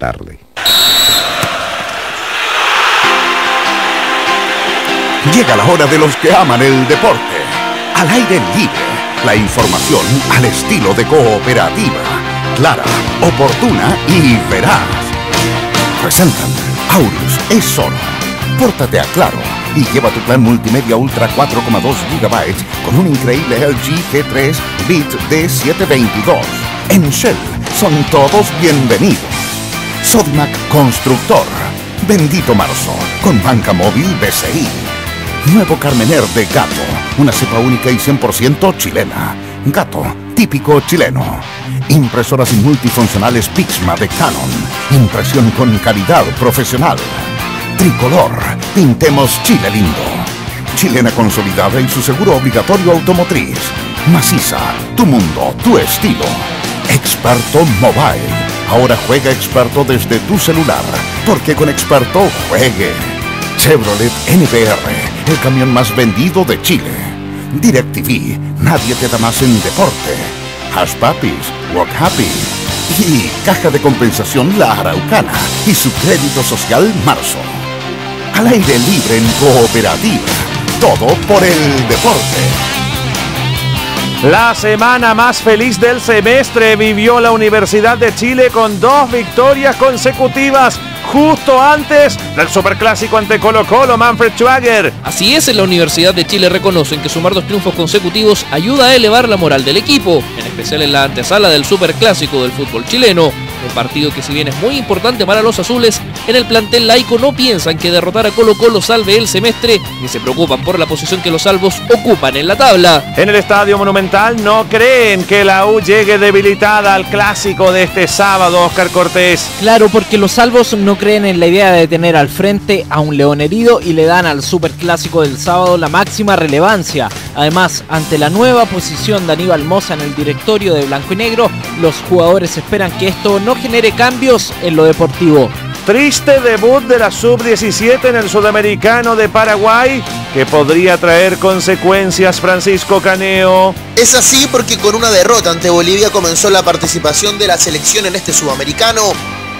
votarle. Llega la hora de los que aman el deporte. Al aire libre. La información al estilo de cooperativa. Clara, oportuna y veraz. Presentan Aurus es oro. Pórtate a Claro y lleva tu plan multimedia Ultra 4,2 GB con un increíble LG G3 Bit D722. En Shell son todos bienvenidos. Sodimac Constructor. Bendito marzo con banca móvil BCI. Nuevo Carmener de Gato, una cepa única y 100% chilena. Gato, típico chileno. Impresoras multifuncionales Pixma de Canon. Impresión con calidad profesional. Tricolor, pintemos Chile lindo. Chilena consolidada y su seguro obligatorio automotriz. Maciza, tu mundo, tu estilo. Experto Mobile. Ahora juega experto desde tu celular, porque con experto juegue. Chevrolet NPR, el camión más vendido de Chile. DirecTV, nadie te da más en deporte. Hash Puppies, Walk Happy. Y Caja de Compensación La Araucana y su crédito social Marzo. Al aire libre en cooperativa. Todo por el deporte. La semana más feliz del semestre vivió la Universidad de Chile con dos victorias consecutivas justo antes del superclásico ante Colo Colo Manfred Schwager. Así es, en la Universidad de Chile reconocen que sumar dos triunfos consecutivos ayuda a elevar la moral del equipo, en especial en la antesala del superclásico del fútbol chileno. Un partido que si bien es muy importante para los azules, en el plantel laico no piensan que derrotar a Colo Colo salve el semestre ni se preocupan por la posición que los salvos ocupan en la tabla. En el Estadio Monumental no creen que la U llegue debilitada al clásico de este sábado, Oscar Cortés. Claro, porque los salvos no creen en la idea de tener al frente a un león herido y le dan al superclásico del sábado la máxima relevancia. Además, ante la nueva posición de Aníbal Moza en el directorio de Blanco y Negro, los jugadores esperan que esto no genere cambios en lo deportivo. Triste debut de la sub-17 en el sudamericano de Paraguay que podría traer consecuencias Francisco Caneo. Es así porque con una derrota ante Bolivia comenzó la participación de la selección en este sudamericano.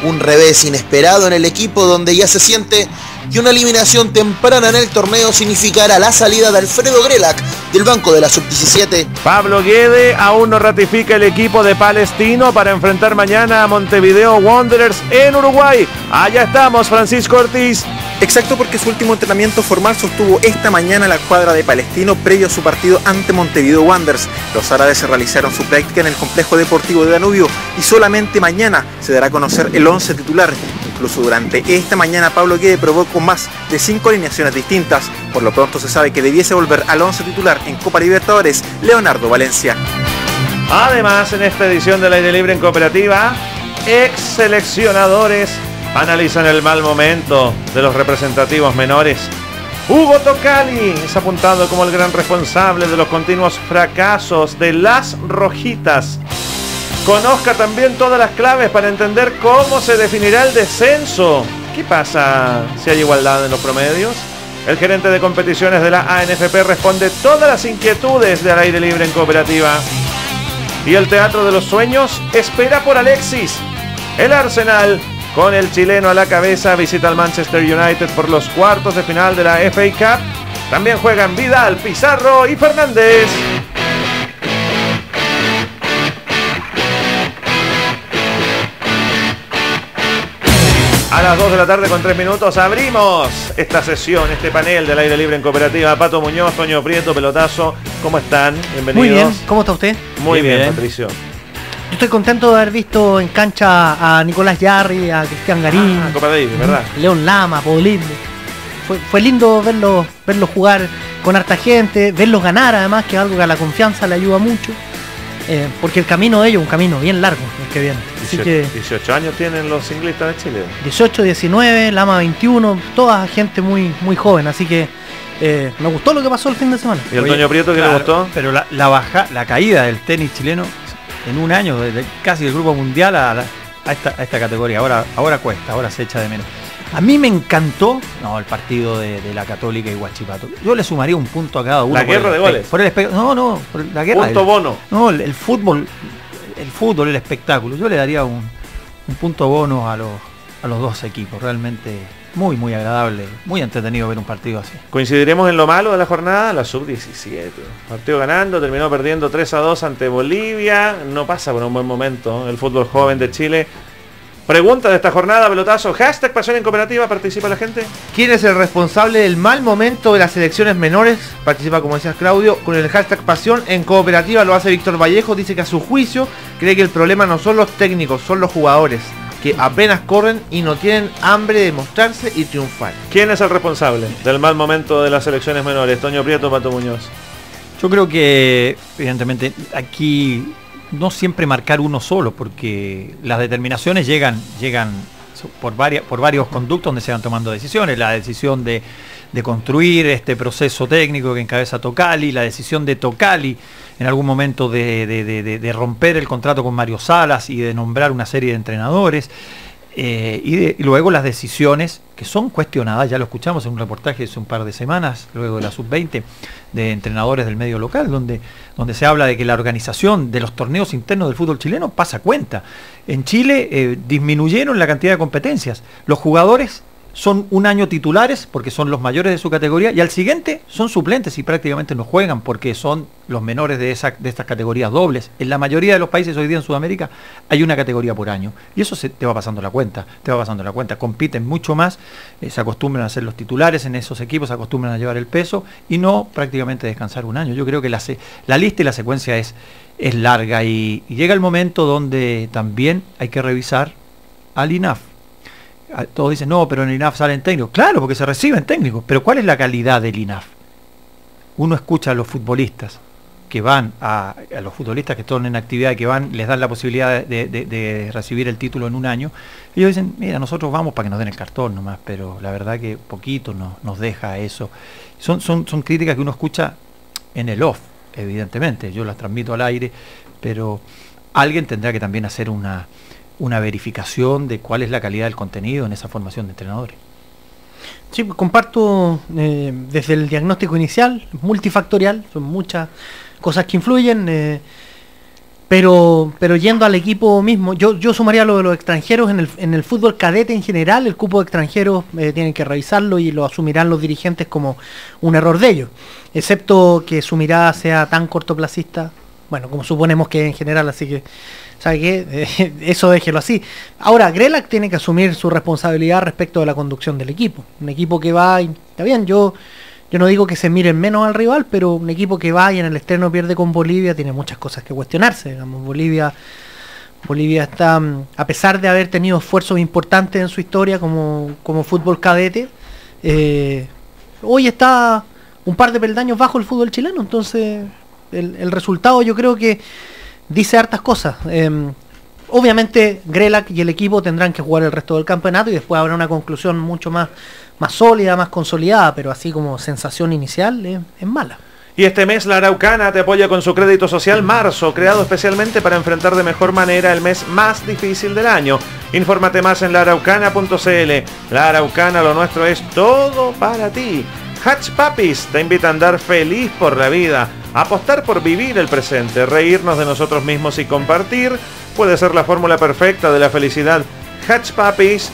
Un revés inesperado en el equipo donde ya se siente que una eliminación temprana en el torneo significará la salida de Alfredo Grelac del banco de la sub-17. Pablo Guede aún no ratifica el equipo de Palestino para enfrentar mañana a Montevideo Wanderers en Uruguay. Allá estamos, Francisco Ortiz. Exacto porque su último entrenamiento formal sostuvo esta mañana la cuadra de Palestino previo a su partido ante Montevideo Wanderers. Los árabes realizaron su práctica en el complejo deportivo de Danubio y solamente mañana se dará a conocer el 11 titular. Incluso durante esta mañana Pablo Guede probó con más de cinco alineaciones distintas. Por lo pronto se sabe que debiese volver al 11 titular en Copa Libertadores Leonardo Valencia. Además, en esta edición del aire libre en cooperativa, ex seleccionadores analizan el mal momento de los representativos menores. Hugo Tocali es apuntado como el gran responsable de los continuos fracasos de las rojitas. Conozca también todas las claves para entender cómo se definirá el descenso. ¿Qué pasa si hay igualdad en los promedios? El gerente de competiciones de la ANFP responde todas las inquietudes del aire libre en cooperativa. Y el Teatro de los Sueños espera por Alexis. El Arsenal con el chileno a la cabeza visita al Manchester United por los cuartos de final de la FA Cup. También juegan Vidal, Pizarro y Fernández. A las 2 de la tarde con 3 minutos abrimos esta sesión, este panel del aire libre en cooperativa. Pato Muñoz, Toño Prieto, Pelotazo, ¿cómo están? Bienvenidos. Muy bien, ¿cómo está usted? Muy bien, bien, Patricio. Yo estoy contento de haber visto en cancha a Nicolás Yarri, a Cristian Garín, Ah, Copa Davis, ¿verdad? León Lama, Paulín. Fue, fue lindo verlos verlo jugar con harta gente, verlos ganar además, que es algo que a la confianza le ayuda mucho. Eh, porque el camino de ellos es un camino bien largo el que viene. Así 18, que 18 años tienen los ciclistas de Chile. 18, 19, Lama 21, toda gente muy, muy joven. Así que eh, me gustó lo que pasó el fin de semana. ¿Y el Toño Prieto qué le gustó? Pero la, la baja, la caída del tenis chileno en un año, desde casi el grupo mundial a, la- a esta, a esta categoría. Ahora, ahora cuesta, ahora se echa de menos. A mí me encantó no, el partido de, de la Católica y Guachipato. Yo le sumaría un punto a cada uno. La guerra el de goles. por el no, no, por la guerra. Punto del- bono. No, el, el fútbol, el fútbol, el espectáculo. Yo le daría un, un punto bono a los, a los dos equipos. Realmente muy, muy agradable, muy entretenido ver un partido así. Coincidiremos en lo malo de la jornada, la sub-17. Partido ganando, terminó perdiendo 3 a 2 ante Bolivia. No pasa por un buen momento el fútbol joven de Chile. Pregunta de esta jornada, pelotazo. Hashtag Pasión en Cooperativa, participa la gente. ¿Quién es el responsable del mal momento de las selecciones menores? Participa, como decías Claudio, con el hashtag Pasión en Cooperativa. Lo hace Víctor Vallejo. Dice que a su juicio cree que el problema no son los técnicos, son los jugadores. Que apenas corren y no tienen hambre de mostrarse y triunfar. ¿Quién es el responsable del mal momento de las selecciones menores? Toño Prieto, Pato Muñoz. Yo creo que, evidentemente, aquí no siempre marcar uno solo, porque las determinaciones llegan, llegan por, varias, por varios conductos donde se van tomando decisiones. La decisión de, construir este proceso técnico que encabeza Tocali, la decisión de Tocali en algún momento de romper el contrato con Mario Salas y de nombrar una serie de entrenadores. Eh, y, luego las decisiones que son cuestionadas, ya lo escuchamos en un reportaje hace un par de semanas, luego de la sub-20, de entrenadores del medio local, donde, donde se habla de que la organización de los torneos internos del fútbol chileno pasa cuenta. En Chile eh, disminuyeron la cantidad de competencias. Los jugadores son un año titulares porque son los mayores de su categoría y al siguiente son suplentes y prácticamente no juegan porque son los menores de, esa, de estas categorías dobles. En la mayoría de los países hoy día en Sudamérica hay una categoría por año y eso se te va pasando la cuenta, te va pasando la cuenta. Compiten mucho más, eh, se acostumbran a ser los titulares en esos equipos, se acostumbran a llevar el peso y no prácticamente descansar un año. Yo creo que la, la lista y la secuencia es, es larga y, y llega el momento donde también hay que revisar al INAF todos dicen, no, pero en el INAF salen técnicos. Claro, porque se reciben técnicos, pero ¿cuál es la calidad del INAF? Uno escucha a los futbolistas que van, a, los futbolistas que están en actividad, que van, les dan la posibilidad de, recibir el título en un año, ellos dicen, mira, nosotros vamos para que nos den el cartón nomás, pero la verdad que poquito nos, nos deja eso. Son, son, son críticas que uno escucha en el off, evidentemente, yo las transmito al aire, pero alguien tendrá que también hacer una, una verificación de cuál es la calidad del contenido en esa formación de entrenadores. Sí, comparto eh, desde el diagnóstico inicial, multifactorial, son muchas cosas que influyen, eh, pero, pero yendo al equipo mismo, yo, yo sumaría lo de los extranjeros en el, en el fútbol cadete en general, el cupo de extranjeros eh, tienen que revisarlo y lo asumirán los dirigentes como un error de ellos, excepto que su mirada sea tan cortoplacista, bueno, como suponemos que en general, así que ¿sabe qué? eso déjelo así. Ahora, Grelac tiene que asumir su responsabilidad respecto de la conducción del equipo. Un equipo que va, y, está bien, yo, yo no digo que se miren menos al rival, pero un equipo que va y en el externo pierde con Bolivia tiene muchas cosas que cuestionarse. Digamos, Bolivia, Bolivia está, mm, a pesar de haber tenido esfuerzos importantes en su historia como, como fútbol cadete, eh, hoy está un par de peldaños bajo el fútbol chileno, entonces el, el resultado yo creo que dice hartas cosas. Em, obviamente Grelac y el equipo tendrán que jugar el resto del campeonato y después habrá una conclusión mucho más, más sólida, más consolidada, pero así como sensación inicial es mala. Y este mes la Araucana te apoya con su crédito social Marzo, creado especialmente para enfrentar de mejor manera el mes más difícil del año. Infórmate más en laaraucana.cl. La Araucana, lo nuestro es todo para ti. Hatch Papis te invita a andar feliz por la vida, apostar por vivir el presente, reírnos de nosotros mismos y compartir puede ser la fórmula perfecta de la felicidad. Hatch Papis,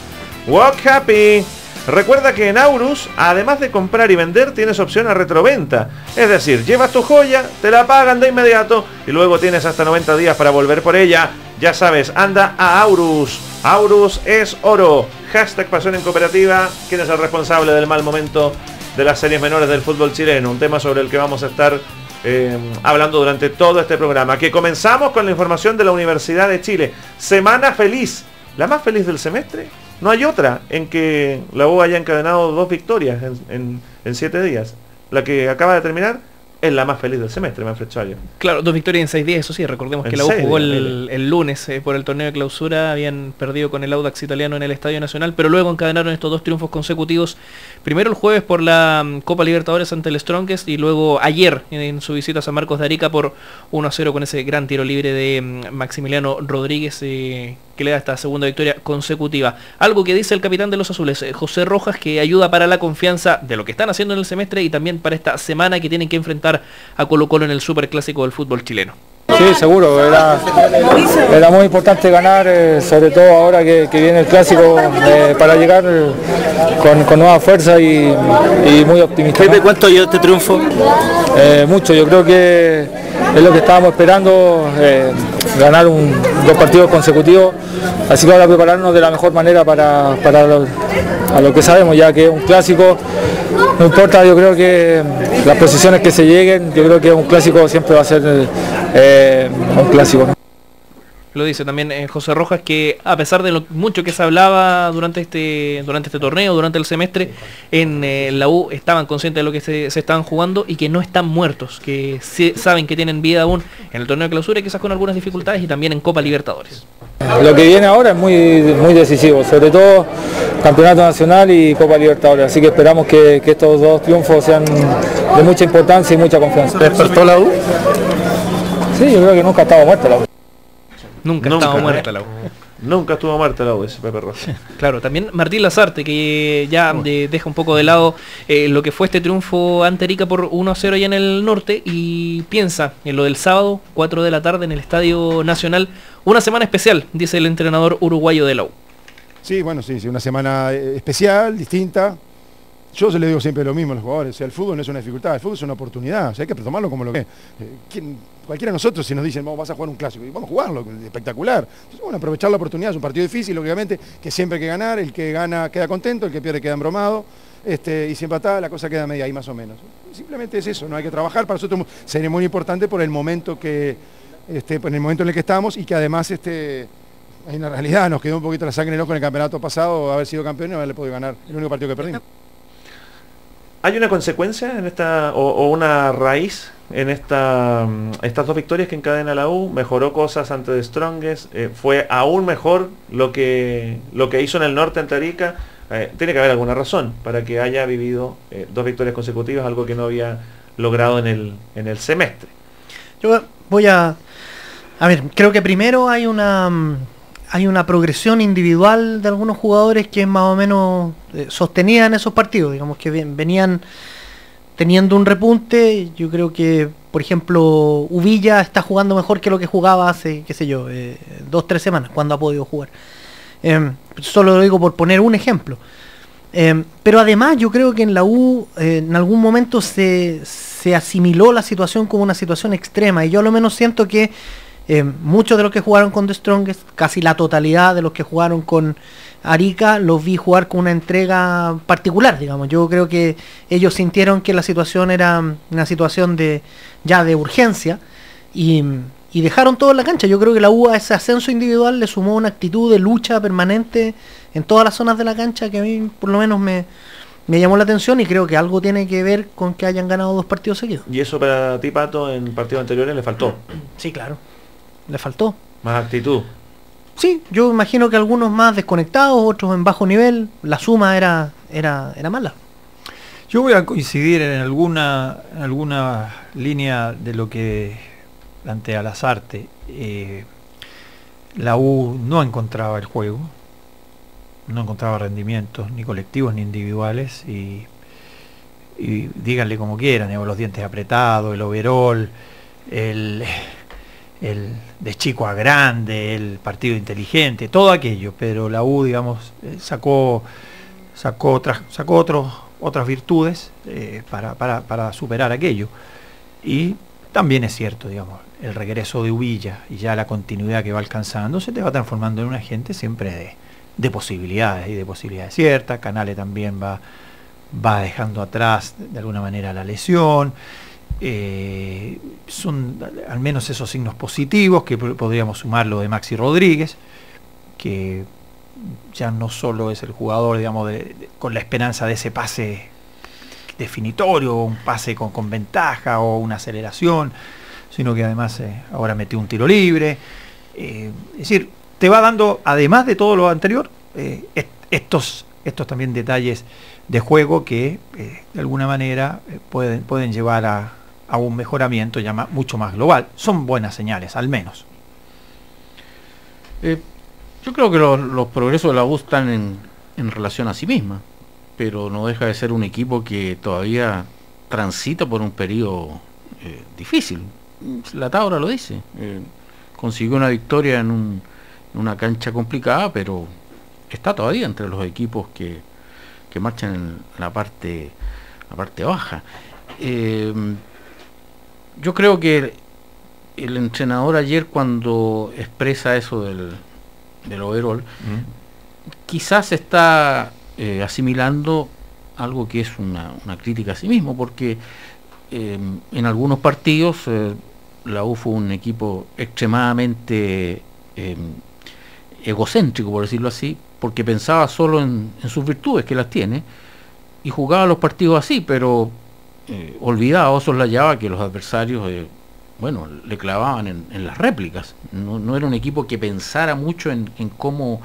walk happy. Recuerda que en Aurus, además de comprar y vender, tienes opción a retroventa. Es decir, llevas tu joya, te la pagan de inmediato y luego tienes hasta 90 días para volver por ella. Ya sabes, anda a Aurus. Aurus es oro. Hashtag pasión en cooperativa. ¿Quién es el responsable del mal momento de las series menores del fútbol chileno, un tema sobre el que vamos a estar eh, hablando durante todo este programa. Que comenzamos con la información de la Universidad de Chile. Semana feliz, la más feliz del semestre. No hay otra en que la U haya encadenado dos victorias en siete días. La que acaba de terminar es la más feliz del semestre, Manfred Chario. Claro, dos victorias en seis días, eso sí, recordemos que la U jugó el, lunes eh, por el torneo de clausura, habían perdido con el Audax italiano en el Estadio Nacional, pero luego encadenaron estos dos triunfos consecutivos, primero el jueves por la mm, Copa Libertadores ante el Strongest y luego ayer en su visita a San Marcos de Arica por 1 a 0 con ese gran tiro libre de mm, Maximiliano Rodríguez, eh, que le da esta segunda victoria consecutiva. Algo que dice el capitán de los azules, eh, José Rojas, que ayuda para la confianza de lo que están haciendo en el semestre y también para esta semana que tienen que enfrentar a Colo Colo en el Superclásico del fútbol chileno. Sí, seguro, era, era muy importante ganar, eh, sobre todo ahora que, que viene el clásico, eh, para llegar con, con nueva fuerza y, y muy optimista. Pepe, ¿cuánto lleva este triunfo? Eh, mucho, yo creo que es lo que estábamos esperando, eh, ganar un- dos partidos consecutivos, así que ahora prepararnos de la mejor manera para, para lo, que sabemos, ya que es un clásico, no importa, yo creo que las posiciones que se lleguen, yo creo que un clásico siempre va a ser eh, un clásico. Lo dice también eh, José Rojas que a pesar de lo mucho que se hablaba durante este durante este torneo, durante el semestre, en eh, la U estaban conscientes de lo que se, se estaban jugando y que no están muertos, que sí saben que tienen vida aún en el torneo de clausura y quizás con algunas dificultades y también en Copa Libertadores. Lo que viene ahora es muy, muy decisivo, sobre todo Campeonato Nacional y Copa Libertadores, así que esperamos que, que estos dos triunfos sean de mucha importancia y mucha confianza. ¿Despertó la U? Sí, yo creo que nunca ha estado muerta la U. Nunca, Nunca, estaba muerta la U. Nunca estuvo muerta la U, ese Pepe Rojas. Claro, también Martín Lazarte, que ya de- deja un poco de lado eh, lo que fue este triunfo ante Arica por 1-0 allá en el norte y piensa en lo del sábado, 4 de la tarde en el Estadio Nacional. Una semana especial, dice el entrenador uruguayo de la U. Sí, bueno, sí, sí, una semana eh, especial, distinta. Yo se le digo siempre lo mismo a los jugadores, el fútbol no es una dificultad, el fútbol es una oportunidad, o hay que tomarlo como lo que es. Eh, ¿quién- cualquiera de nosotros si nos dicen, vamos, a jugar un clásico, y vamos a jugarlo, espectacular. Entonces, bueno, aprovechar la oportunidad, es un partido difícil, lógicamente, que siempre hay que ganar, el que gana queda contento, el que pierde queda embromado, este, y si empatá la cosa queda media ahí más o menos. Simplemente es eso, no hay que trabajar, para nosotros sería muy importante por el momento que, este, por el momento en el que estamos y que además este, hay una realidad, nos quedó un poquito la sangre en el ojo en el campeonato pasado, haber sido campeón y haberle podido ganar el único partido que perdimos. ¿Hay una consecuencia en esta, o, una raíz en esta, mm, estas dos victorias que encadena la U? Mejoró cosas ante The Strongest, eh, fue aún mejor lo que, lo que hizo en el norte ante Arica. Eh, tiene que haber alguna razón para que haya vivido eh, dos victorias consecutivas, algo que no había logrado en el, en el semestre. Yo voy a... A ver, creo que primero hay una... Hay una progresión individual de algunos jugadores que es más o menos eh, sostenida en esos partidos, digamos que ven- venían teniendo un repunte, yo creo que, por ejemplo, Uvilla está jugando mejor que lo que jugaba hace, qué sé yo, eh, dos, tres semanas, cuando ha podido jugar. Em, solo lo digo por poner un ejemplo. Em, pero además yo creo que en la U eh, en algún momento se, se asimiló la situación como una situación extrema y yo a lo menos siento que eh, muchos de los que jugaron con The Strongest, casi la totalidad de los que jugaron con Arica, los vi jugar con una entrega particular, digamos. Yo creo que ellos sintieron que la situación era una situación de ya de urgencia y, y dejaron todo en la cancha. Yo creo que la U a ese ascenso individual le sumó una actitud de lucha permanente en todas las zonas de la cancha que a mí por lo menos me, me llamó la atención y creo que algo tiene que ver con que hayan ganado dos partidos seguidos. Y eso para ti, Pato, en partidos anteriores le faltó. Sí, claro. Le faltó. Más actitud. Sí, yo imagino que algunos más desconectados, otros en bajo nivel, la suma era, era, era mala. Yo voy a coincidir en alguna, en alguna línea de lo que plantea Lazarte. Eh, la U no encontraba el juego, no encontraba rendimientos ni colectivos ni individuales y, y díganle como quieran, los dientes apretados, el overall, el, el de chico a grande, el partido inteligente, todo aquello, pero la U, digamos, eh, sacó, sacó, otras, sacó otras virtudes eh, para, para- para superar aquello. Y también es cierto, digamos, el regreso de Uvilla y ya la continuidad que va alcanzando se te va transformando en un agente siempre de, de posibilidades y de posibilidades ciertas. Canale también va, va dejando atrás de alguna manera la lesión. Eh, son al menos esos signos positivos que po- podríamos sumar lo de Maxi Rodríguez, que ya no solo es el jugador, digamos, con la esperanza de ese pase definitorio, un pase con, con ventaja o una aceleración, sino que además eh, ahora metió un tiro libre. Eh, es decir, te va dando, además de todo lo anterior, est- estos, estos también detalles de juego que de alguna manera pueden, pueden llevar a, a un mejoramiento ya mucho más global. Son buenas señales, al menos. Eh, yo creo que los, los progresos de la U están en, en relación a sí misma, pero no deja de ser un equipo que todavía transita por un periodo eh, difícil. la tabla lo dice. Eh, consiguió una victoria en, un- en una cancha complicada, pero está todavía entre los equipos que, que marchan en la parte, la parte baja. Yo creo que el entrenador ayer cuando expresa eso del, del overall, quizás está eh, asimilando algo que es una, una crítica a sí mismo, porque eh, en algunos partidos eh, la U fue un equipo extremadamente eh, egocéntrico, por decirlo así, porque pensaba solo en, en sus virtudes, que las tiene, y jugaba los partidos así, pero eh, olvidaba o soslayaba que los adversarios, eh, bueno, le clavaban en, las réplicas. No, no era un equipo que pensara mucho en, cómo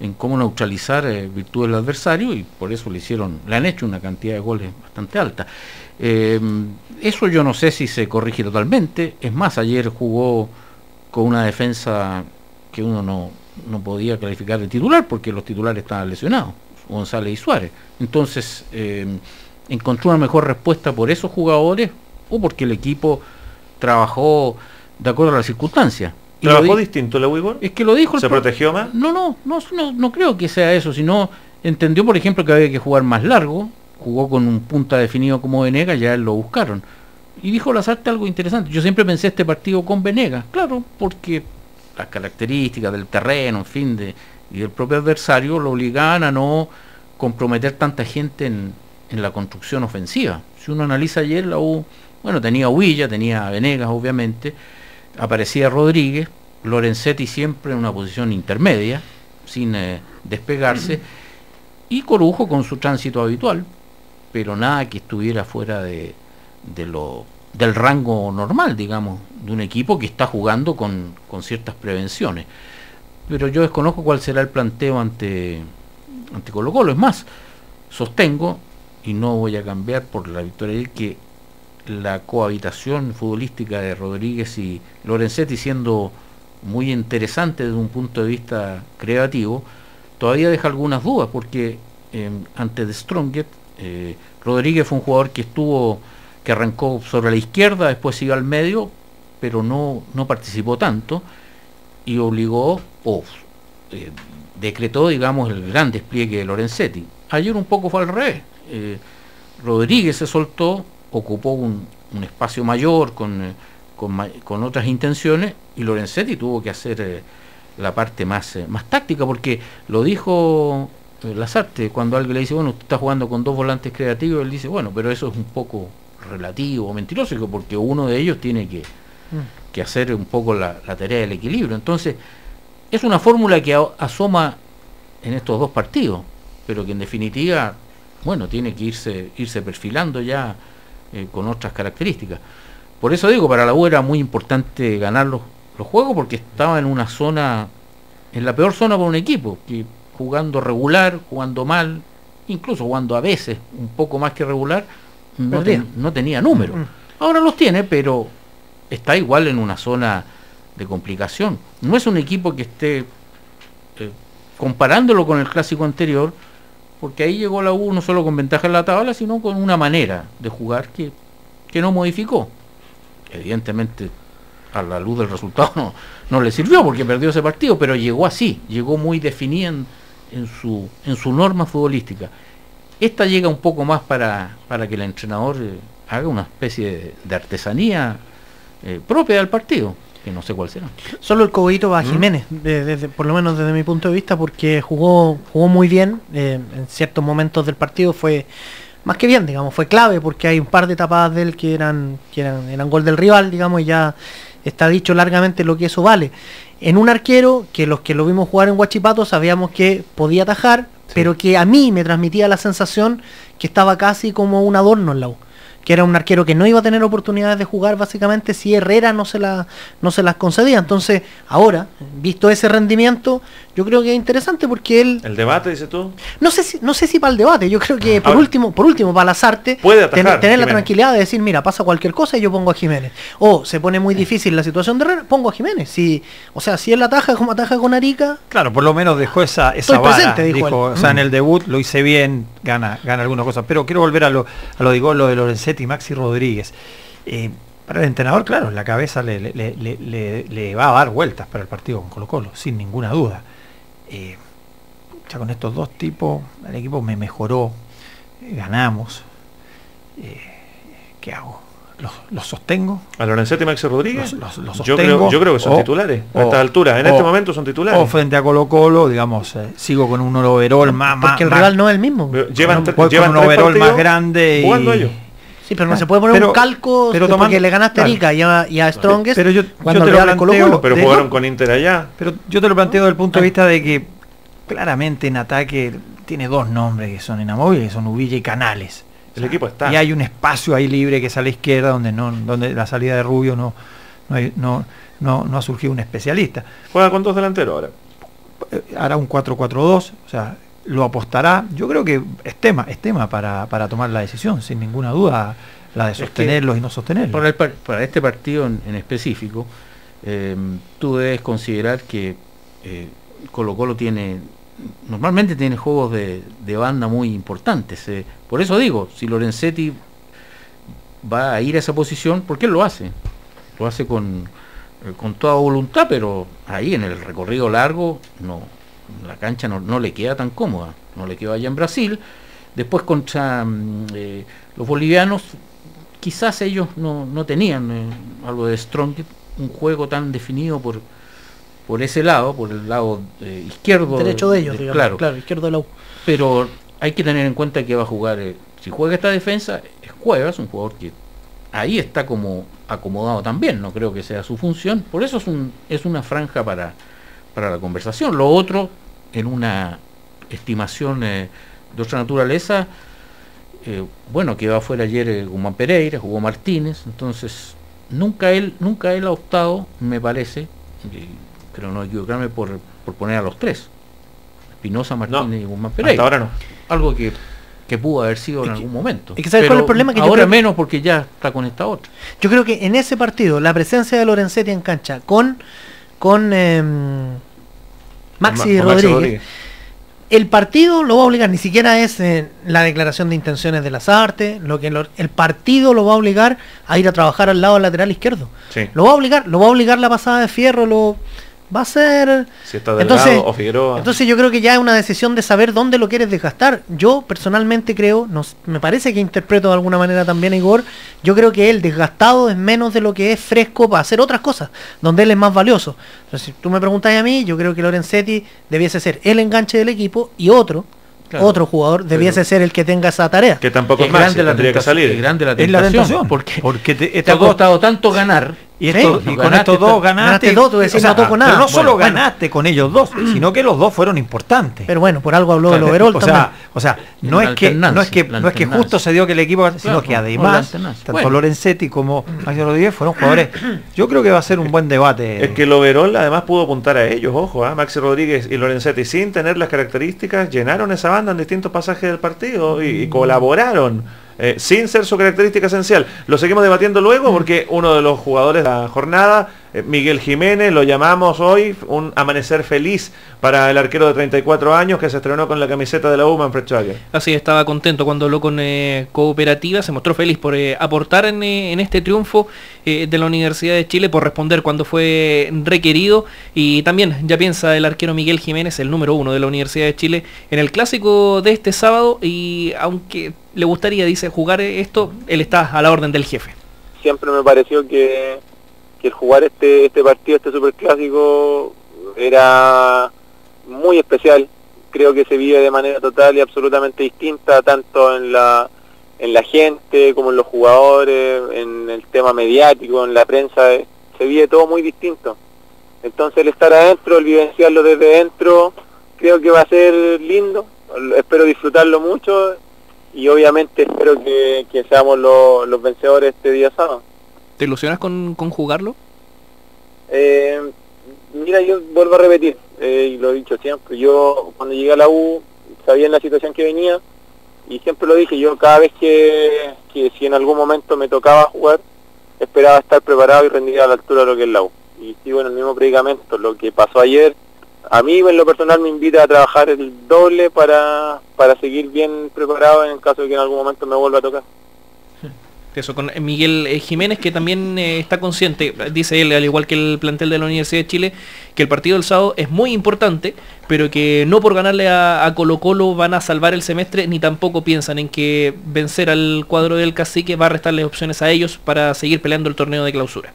en cómo neutralizar eh, virtudes del adversario y por eso le hicieron, le han hecho una cantidad de goles bastante alta. Eh, eso yo no sé si se corrige totalmente. Es más, ayer jugó con una defensa que uno no, no podía calificar de titular porque los titulares estaban lesionados, González y Suárez. Entonces, eh, encontró una mejor respuesta por esos jugadores o porque el equipo trabajó de acuerdo a las circunstancias. Y ¿Trabajó di- distinto la Wigor? es que lo dijo ¿Se pro- protegió más? No, no, no, no, no creo que sea eso, sino entendió, por ejemplo, que había que jugar más largo, jugó con un punta definido como Venegas, ya él lo buscaron. Y dijo Lazarte algo interesante. Yo siempre pensé este partido con Venegas, claro, porque las características del terreno, en fin, de, y del propio adversario lo obligaban a no comprometer tanta gente en, en la construcción ofensiva. Si uno analiza ayer, la U, bueno, tenía Huilla, tenía Venegas, obviamente, aparecía Rodríguez, Lorenzetti siempre en una posición intermedia, sin eh, despegarse, y Corujo con su tránsito habitual, pero nada que estuviera fuera de, de lo, del rango normal, digamos, de un equipo que está jugando con, con ciertas prevenciones. Pero yo desconozco cuál será el planteo ante, ante Colo Colo. Es más, sostengo, y no voy a cambiar por la victoria de que la cohabitación futbolística de Rodríguez y Lorenzetti siendo muy interesante desde un punto de vista creativo, todavía deja algunas dudas porque eh, ante The Rodríguez fue un jugador que estuvo que arrancó sobre la izquierda, después siguió al medio, pero no, no participó tanto y obligó o eh, decretó, digamos, el gran despliegue de Lorenzetti. Ayer un poco fue al revés. Eh, Rodríguez se soltó, ocupó un, un espacio mayor con, eh, con, otras intenciones y Lorenzetti tuvo que hacer eh, la parte más, eh, más táctica porque lo dijo Lazarte cuando alguien le dice, bueno, usted está jugando con dos volantes creativos, él dice, bueno, pero eso es un poco relativo, mentiroso, porque uno de ellos tiene que, que hacer un poco la, la tarea del equilibrio. Entonces, es una fórmula que asoma en estos dos partidos, pero que en definitiva, bueno, tiene que irse, irse perfilando ya eh, con otras características. Por eso digo, para la U era muy importante ganar los, los juegos porque estaba en una zona, en la peor zona para un equipo, que jugando regular, jugando mal, incluso jugando a veces un poco más que regular, no, ten- no tenía números. Ahora los tiene, pero está igual en una zona de complicación. No es un equipo que esté eh, comparándolo con el clásico anterior, porque ahí llegó la U no solo con ventaja en la tabla, sino con una manera de jugar que, que no modificó. Evidentemente, a la luz del resultado no, no le sirvió porque perdió ese partido, pero llegó así, llegó muy definida en, su, en su norma futbolística. Esta llega un poco más para, para que el entrenador eh, haga una especie de, de artesanía eh, propia del partido, que no sé cuál será. Solo el cobito va a ¿Mm? Jiménez, de- desde- por lo menos desde mi punto de vista, porque jugó, jugó muy bien. eh, en ciertos momentos del partido fue más que bien, digamos, fue clave porque hay un par de tapadas de él que eran, que eran, eran gol del rival, digamos, y ya está dicho largamente lo que eso vale. En un arquero que los que lo vimos jugar en Huachipato sabíamos que podía atajar, pero que a mí me transmitía la sensación que estaba casi como un adorno en la U. Que era un arquero que no iba a tener oportunidades de jugar básicamente si Herrera no se, la, no se las concedía. Entonces, ahora, visto ese rendimiento, yo creo que es interesante porque él ¿El debate, dices tú? no sé si, no sé si para el debate, yo creo que por Ahora- último, por último, para Lazarte, Puede atajar, tener, tener la tranquilidad de decir, mira, pasa cualquier cosa y yo pongo a Jiménez. O se pone muy difícil la situación de Herrera, pongo a Jiménez. Si, o sea, si él ataja como ataja con Arica, Claro, por lo menos dejó esa, esa vara, presente, dijo. O sea, en Mm. el debut lo hice bien, gana, gana algunas cosas. Pero quiero volver a lo, a lo de gol, lo de Lorenzetti y Maxi Rodríguez. Eh, Para el entrenador, claro, la cabeza le, le- le- le- le va a dar vueltas para el partido con Colo Colo, sin ninguna duda. Eh, ya con estos dos tipos, el equipo me mejoró, eh, ganamos. Eh, ¿Qué hago? ¿Los, los sostengo? ¿A Lorenzetti y Maxi Rodríguez? Los- los- los yo, creo, yo creo que son o- titulares. a estas alturas, en o- este momento son titulares. O frente a Colo Colo, digamos, eh, sigo con un overall más, más- Porque el más- rival no es el mismo. Llevan, con llevan un overall más grande y- jugando ellos. Sí, pero no se puede poner Pero- un calco pero de- tomando- porque le ganaste a. Rica y a, y a Strongest Pero yo, cuando yo te lo planteo. Pero jugaron con Inter allá. Pero yo te lo planteo desde el punto de vista de que claramente en ataque tiene dos nombres que son inamovibles, que son Uvilla y Canales. El equipo está. Y hay un espacio ahí libre que es a la izquierda donde no, donde la salida de Rubio no, no, hay- no, no, no ha surgido un especialista. Juega con dos delanteros ahora. Eh, Hará un 4-4-2, o sea, lo apostará. Yo creo que es tema, es tema para, para tomar la decisión, sin ninguna duda, la de Es que sostenerlos y no sostenerlos. Para, el par- para este partido en, en específico, eh, tú debes considerar que eh, Colo Colo tiene, normalmente tiene juegos de, de banda muy importantes. eh. Por eso digo, si Lorenzetti va a ir a esa posición, porque él lo hace. Lo hace con, eh, con toda voluntad, pero ahí en el recorrido largo, no, la cancha no, no le queda tan cómoda. No le quedó allá en Brasil. Después contra mm, eh, los bolivianos, quizás ellos no, no tenían eh, algo de Strong, un juego tan definido por, por ese lado, por el lado eh, izquierdo. Derecho de ellos, digamos. claro, Claro, izquierdo de la U. pero hay que tener en cuenta que va a jugar, si juega esta defensa, es Cuevas, un jugador que ahí está como acomodado también, no creo que sea su función, por eso es, un, es una franja para, para la conversación. Lo otro, en una estimación eh, de otra naturaleza, eh, bueno, quedó afuera ayer eh, Guzmán Pereira, jugó Martínez, entonces nunca él, nunca él ha optado, me parece, y creo no equivocarme por, por poner a los tres. Espinosa, Martínez y Guzmán Pereira. Hasta ahora no. Algo que, que pudo haber sido en algún momento. es que ¿sabes cuál es el problema? Que yo ahora creo- menos porque ya está con esta otra. Yo creo que en ese partido, la presencia de Lorenzetti en cancha con, con em, Maxi, Con Ma- con Maxi Rodríguez, el partido lo va a obligar, ni siquiera es eh, la declaración de intenciones de las artes, lo que lo- el partido lo va a obligar a ir a trabajar al lado lateral izquierdo. Sí. Lo va a obligar, lo va a obligar la pasada de fierro, lo va a ser Si está Delgado entonces, o Figueroa. entonces yo creo que ya es una decisión de saber dónde lo quieres desgastar. Yo personalmente creo, nos, me parece que interpreto de alguna manera también a Igor, yo creo que él desgastado es menos de lo que es fresco para hacer otras cosas, donde él es más valioso. Entonces, si tú me preguntas a mí, yo creo que Lorenzetti debiese ser el enganche del equipo y otro, Claro. otro jugador debiese ser el que tenga esa tarea. que tampoco es Maxi, grande la tendría que tentación, salir. es grande la es la tentación, tentación, porque porque te, te ha costado tanto ganar. Y, esto- Sí, y con estos dos ganaste. Ganaste todo, tú decís, no nada. Pero no solo Bueno, ganaste con ellos dos, sino que los dos fueron importantes. Pero bueno, por algo habló Claro, overall o también. sea, o sea, no es que no es que no es que justo se dio que el equipo, sino Claro, que además tanto Bueno. Lorenzetti como Maxi Rodríguez fueron jugadores. Yo creo que va a ser un buen debate. Es que el overall además pudo apuntar a ellos, ojo, ¿ah? Maxi Rodríguez y Lorenzetti sin tener las características llenaron esa banda en distintos pasajes del partido y, y colaboraron eh, sin ser su característica esencial. Lo seguimos debatiendo luego porque uno de los jugadores de la jornada, Miguel Jiménez, lo llamamos hoy, un amanecer feliz para el arquero de 34 años que se estrenó con la camiseta de la U, Manfred Schwager. Así estaba contento cuando habló con eh, Cooperativa, se mostró feliz por eh, aportar en, eh, en este triunfo eh, de la Universidad de Chile, por responder cuando fue requerido y también ya piensa el arquero Miguel Jiménez, el número uno de la Universidad de Chile, en el clásico de este sábado y aunque le gustaría, dice, jugar esto, él está a la orden del jefe. siempre me pareció que, que el jugar este, este partido, este superclásico, era muy especial. Creo que se vive de manera total y absolutamente distinta, tanto en la, en la gente como en los jugadores, en el tema mediático, en la prensa, eh, se vive todo muy distinto. Entonces el estar adentro, el vivenciarlo desde dentro, creo que va a ser lindo, espero disfrutarlo mucho y obviamente espero que, que seamos los, los vencedores este día sábado. ¿Te ilusionas con, con jugarlo? Eh, mira, yo vuelvo a repetir, eh, y lo he dicho siempre, yo cuando llegué a la U sabía en la situación que venía y siempre lo dije, yo cada vez que, que si en algún momento me tocaba jugar, esperaba estar preparado y rendir a la altura de lo que es la U. Y sigo en el mismo predicamento, lo que pasó ayer, a mí en lo personal me invita a trabajar el doble para, para seguir bien preparado en caso de que en algún momento me vuelva a tocar. Eso, con Miguel eh, Jiménez, que también eh, está consciente, dice él, al igual que el plantel de la Universidad de Chile, que el partido del sábado es muy importante, pero que no por ganarle a, a Colo Colo van a salvar el semestre, ni tampoco piensan en que vencer al cuadro del cacique va a restarles opciones a ellos para seguir peleando el torneo de clausura.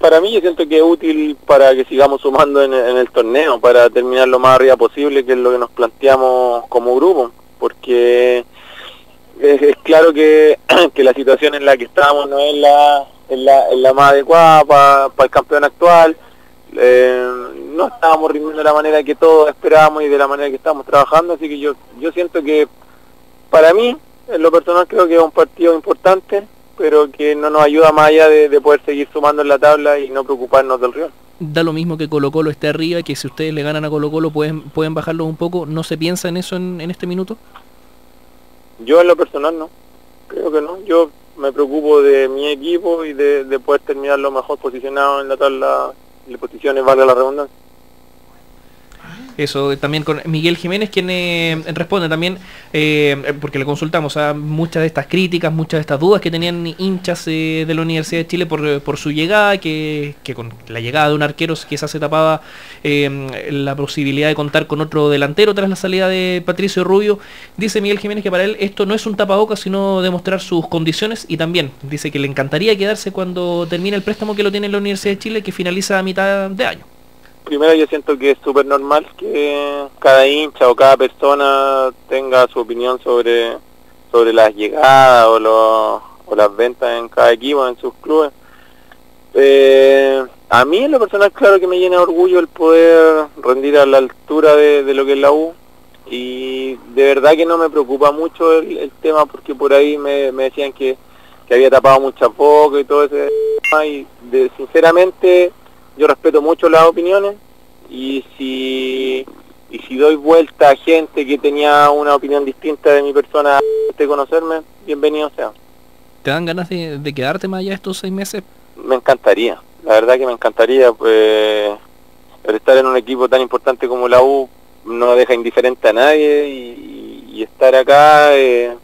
Para mí yo siento que es útil para que sigamos sumando en, en el torneo, para terminar lo más arriba posible, que es lo que nos planteamos como grupo, porque es, claro que, que la situación en la que estamos no es la, la, la más adecuada para el campeón actual. Eh, no estábamos rindiendo de la manera que todos esperábamos y de la manera que estamos trabajando, así que yo, yo siento que para mí, en lo personal creo que es un partido importante, pero que no nos ayuda más allá de, de poder seguir sumando en la tabla y no preocuparnos del rival. Da lo mismo que Colo Colo esté arriba, que si ustedes le ganan a Colo Colo pueden, pueden bajarlo un poco, ¿no se piensa en eso en este minuto? Yo en lo personal no, creo que no. Yo me preocupo de mi equipo y de, de poder terminar lo mejor posicionado en la tabla de posiciones, valga la redundancia. Eso también con Miguel Jiménez, quien eh, responde también, eh, porque le consultamos a muchas de estas críticas, muchas de estas dudas que tenían hinchas eh, de la Universidad de Chile por, su llegada, que, con la llegada de un arquero quizás se tapaba la posibilidad de contar con otro delantero tras la salida de Patricio Rubio. Dice Miguel Jiménez que para él esto no es un tapabocas, sino demostrar sus condiciones y también dice que le encantaría quedarse cuando termine el préstamo que lo tiene en la Universidad de Chile, que finaliza a mitad de año primero yo siento que es súper normal que cada hincha o cada persona tenga su opinión sobre sobre las llegadas o, los, o las ventas en cada equipo, en sus clubes. Eh, a mí en lo personal claro que me llena de orgullo el poder rendir a la altura de, lo que es la U y de verdad que no me preocupa mucho el, tema porque por ahí me, me decían que, había tapado mucha poco y todo ese tema y de, sinceramente yo respeto mucho las opiniones y si y si doy vuelta a gente que tenía una opinión distinta de mi persona antes de conocerme, bienvenido sea. ¿Te dan ganas de, de quedarte más allá estos seis meses? Me encantaría, la verdad que me encantaría, pues estar en un equipo tan importante como la U no deja indiferente a nadie y, y estar acá eh,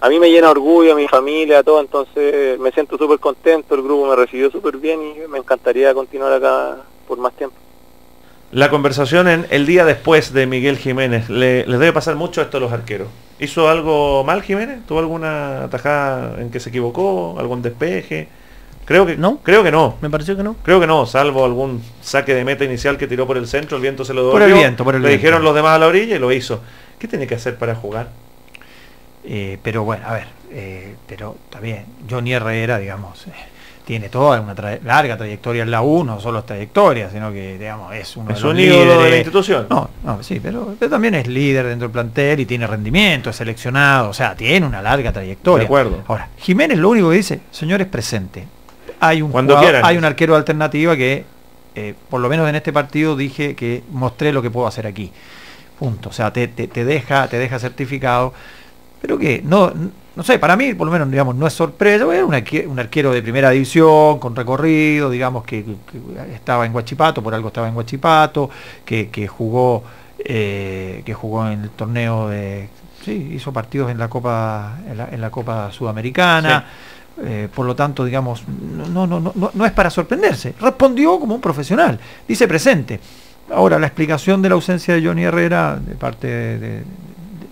a mí me llena orgullo, a mi familia, a todo, entonces me siento súper contento, el grupo me recibió súper bien y me encantaría continuar acá por más tiempo. La conversación en el día después de Miguel Jiménez, le, les debe pasar mucho esto a los arqueros. ¿Hizo algo mal Jiménez? ¿Tuvo alguna atajada en que se equivocó? ¿Algún despeje? Creo que no. Creo que no. Me pareció que no. Creo que no, salvo algún saque de meta inicial que tiró por el centro, el viento se lo dio. Por el viento, por el Le viento. dijeron los demás a la orilla y lo hizo. ¿Qué tiene que hacer para jugar? Eh, pero bueno, a ver, eh, pero también Johnny Herrera, digamos, eh, tiene toda una tra larga trayectoria en la U, no solo trayectoria, sino que digamos es uno es de los un líderes. de la institución. No, no, sí, pero, pero, también es líder dentro del plantel y tiene rendimiento, es seleccionado, o sea, tiene una larga trayectoria. De acuerdo. Ahora, Jiménez lo único que dice, señores, presente. Hay un Cuando jugador, hay un arquero alternativa que por lo menos en este partido dije que mostré lo que puedo hacer aquí. Punto. O sea, te, te, te deja, te deja certificado. Pero que no, no sé, para mí por lo menos digamos no es sorpresa, era un arquero, un arquero de primera división, con recorrido, digamos que, que, estaba en Guachipato, por algo estaba en Guachipato, que, que jugó eh, que jugó en el torneo de sí, hizo partidos en la Copa en la, en la Copa Sudamericana. Sí. Eh, por lo tanto, digamos, no, no, no, no, es para sorprenderse. Respondió como un profesional, dice presente. Ahora, la explicación de la ausencia de Johnny Herrera de parte de, de,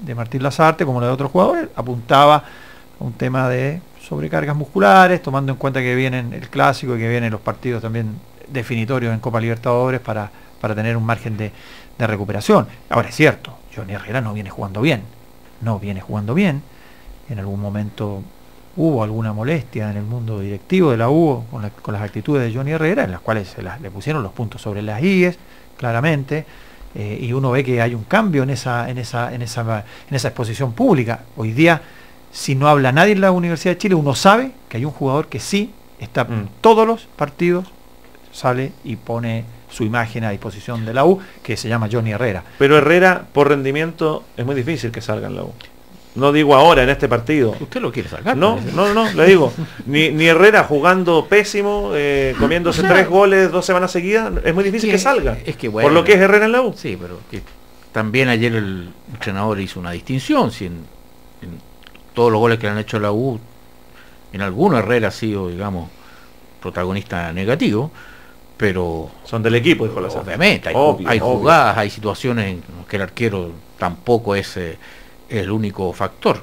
de Martín Lazarte, como la de otros jugadores, apuntaba a un tema de sobrecargas musculares, tomando en cuenta que vienen el clásico y que vienen los partidos también definitorios en Copa Libertadores para, para tener un margen de, de recuperación. Ahora es cierto, Johnny Herrera no viene jugando bien, no viene jugando bien. En algún momento hubo alguna molestia en el mundo directivo de la U con, con las actitudes de Johnny Herrera, en las cuales se le pusieron los puntos sobre las IES, claramente, eh, y uno ve que hay un cambio en esa, en, esa, en, esa, en esa exposición pública. Hoy día, si no habla nadie en la Universidad de Chile, uno sabe que hay un jugador que sí está mm. en todos los partidos, sale y pone su imagen a disposición de la U, que se llama Johnny Herrera. Pero Herrera, por rendimiento, es muy difícil que salga en la U. No digo ahora en este partido. ¿Usted lo quiere sacar? No, no, no, le digo. Ni, ni Herrera jugando pésimo, eh, comiéndose o sea, tres goles dos semanas seguidas, es muy difícil que, que salga. Es que bueno, por lo que es Herrera en la U. Sí, pero que también ayer el entrenador hizo una distinción. Si en, en todos los goles que le han hecho a la U, En algunos Herrera ha sido, digamos, protagonista negativo, pero Son del equipo, dijo la obviamente hay, Obvio, hay obvio. jugadas, hay situaciones en las que el arquero tampoco es eh, el único factor.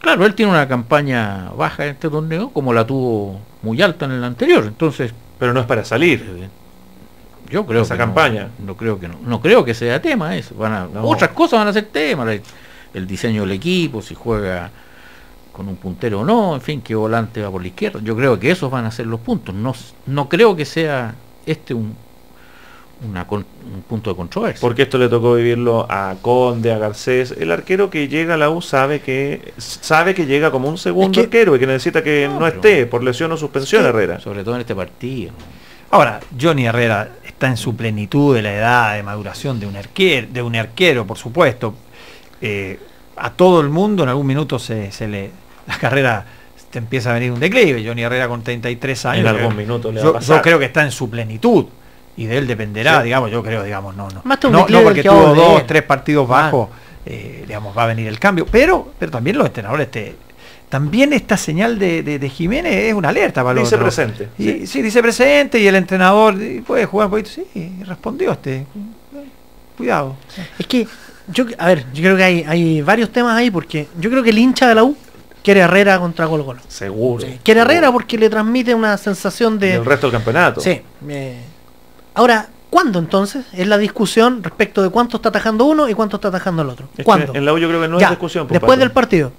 Claro, él tiene una campaña baja en este torneo, como la tuvo muy alta en el anterior, entonces Pero no es para salir. yo creo Esa que campaña. No, creo que no, no creo que sea tema eso. Van a, No. Otras cosas van a ser tema, el, el diseño del equipo, si juega con un puntero o no, en fin, qué volante va por la izquierda. Yo creo que esos van a ser los puntos. No, no creo que sea este un, una con- un punto de controversia. Porque esto le tocó vivirlo a Conde, a Garcés. El arquero que llega a la U sabe que sabe que llega como un segundo Es que- arquero y que necesita que no, esté por lesión o suspensión Herrera. Sobre todo en este partido. Ahora, Johnny Herrera está en su plenitud de la edad de maduración de un arquero, de un arquero por supuesto. Eh, a todo el mundo en algún minuto se, se le la carrera te empieza a venir un declive. Johnny Herrera con 33 años. En algún minuto le va yo, a pasar. yo creo que está en su plenitud. Y de él dependerá, Sí. digamos, yo creo, digamos, no, no. Más No, no porque tuvo dos, tres partidos bajos, eh, digamos, va a venir el cambio. Pero, pero también los entrenadores te, también esta señal de, de- de Jiménez es una alerta para los Dice presente. Y, sí. dice presente y el entrenador y puede jugar un poquito. Sí, respondió este. Cuidado. Es que, yo, a ver, yo creo que hay, hay varios temas ahí porque yo creo que el hincha de la U quiere Herrera contra Colo Colo. Seguro. Quiere a Herrera porque le transmite una sensación Y de... el resto del campeonato. Sí. eh, ahora, ¿cuándo entonces? Es la discusión respecto de cuánto está atajando uno y cuánto está atajando el otro. Es ¿Cuándo? en la U yo creo que no Ya, es discusión. pues, después del partido.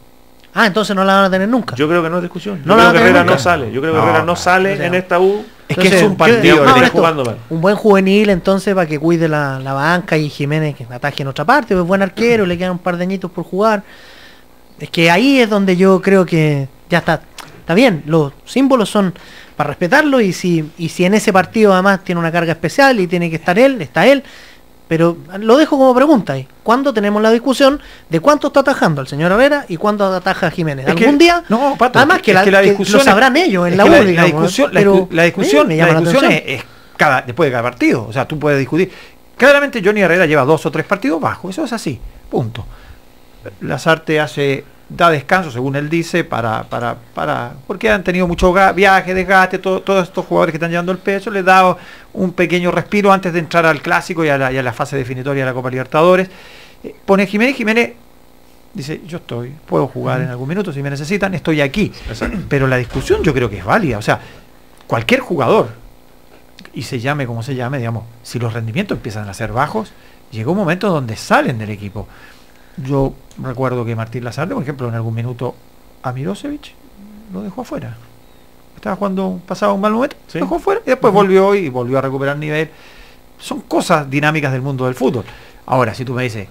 Ah, entonces no la van a tener nunca. Yo creo que no es discusión. Yo No la creo que Herrera nunca. no sale. Yo creo que No, Herrera no sale o sea, en esta U. Es que es Entonces, un partido. esto, jugando mal. Un buen juvenil entonces para que cuide la, la banca y Jiménez que ataje en otra parte, es buen arquero, le quedan un par de añitos por jugar. Es que ahí es donde yo creo que ya está. Está bien, los símbolos son para respetarlo y si, y si en ese partido además tiene una carga especial y tiene que estar él, está él. Pero lo dejo como pregunta ahí. ¿Cuándo tenemos la discusión de cuánto está atajando el señor Herrera y cuánto ataja Jiménez? Es que- ¿Algún día? No, Pato, Además que, la, que la que discusión lo es- sabrán ellos en es la la, digamos, ¿eh? discusión, pero, la discusión, eh, la discusión es, cada, después de cada partido. O sea, tú puedes discutir. Claramente Johnny Herrera lleva dos o tres partidos bajos. Eso es así. Punto. Lazarte hace da descanso, según él dice, para, para, para, porque han tenido mucho viaje, desgaste, todo- todos estos jugadores que están llevando el peso, les da un pequeño respiro antes de entrar al clásico y a la, y a la fase definitoria de la Copa Libertadores. Eh, Pone Jiménez, Jiménez dice, yo estoy, puedo jugar en algún minuto si me necesitan, estoy aquí. Pero la discusión yo creo que es válida. O sea, cualquier jugador, y se llame como se llame, digamos, si los rendimientos empiezan a ser bajos, llegó un momento donde salen del equipo. Yo recuerdo que Martín Lazarte, por ejemplo, en algún minuto a Mirosevic lo dejó afuera. Estaba jugando, pasaba un mal momento, lo dejó afuera y después volvió y volvió a recuperar nivel. Son cosas dinámicas del mundo del fútbol. Ahora, si tú me dices,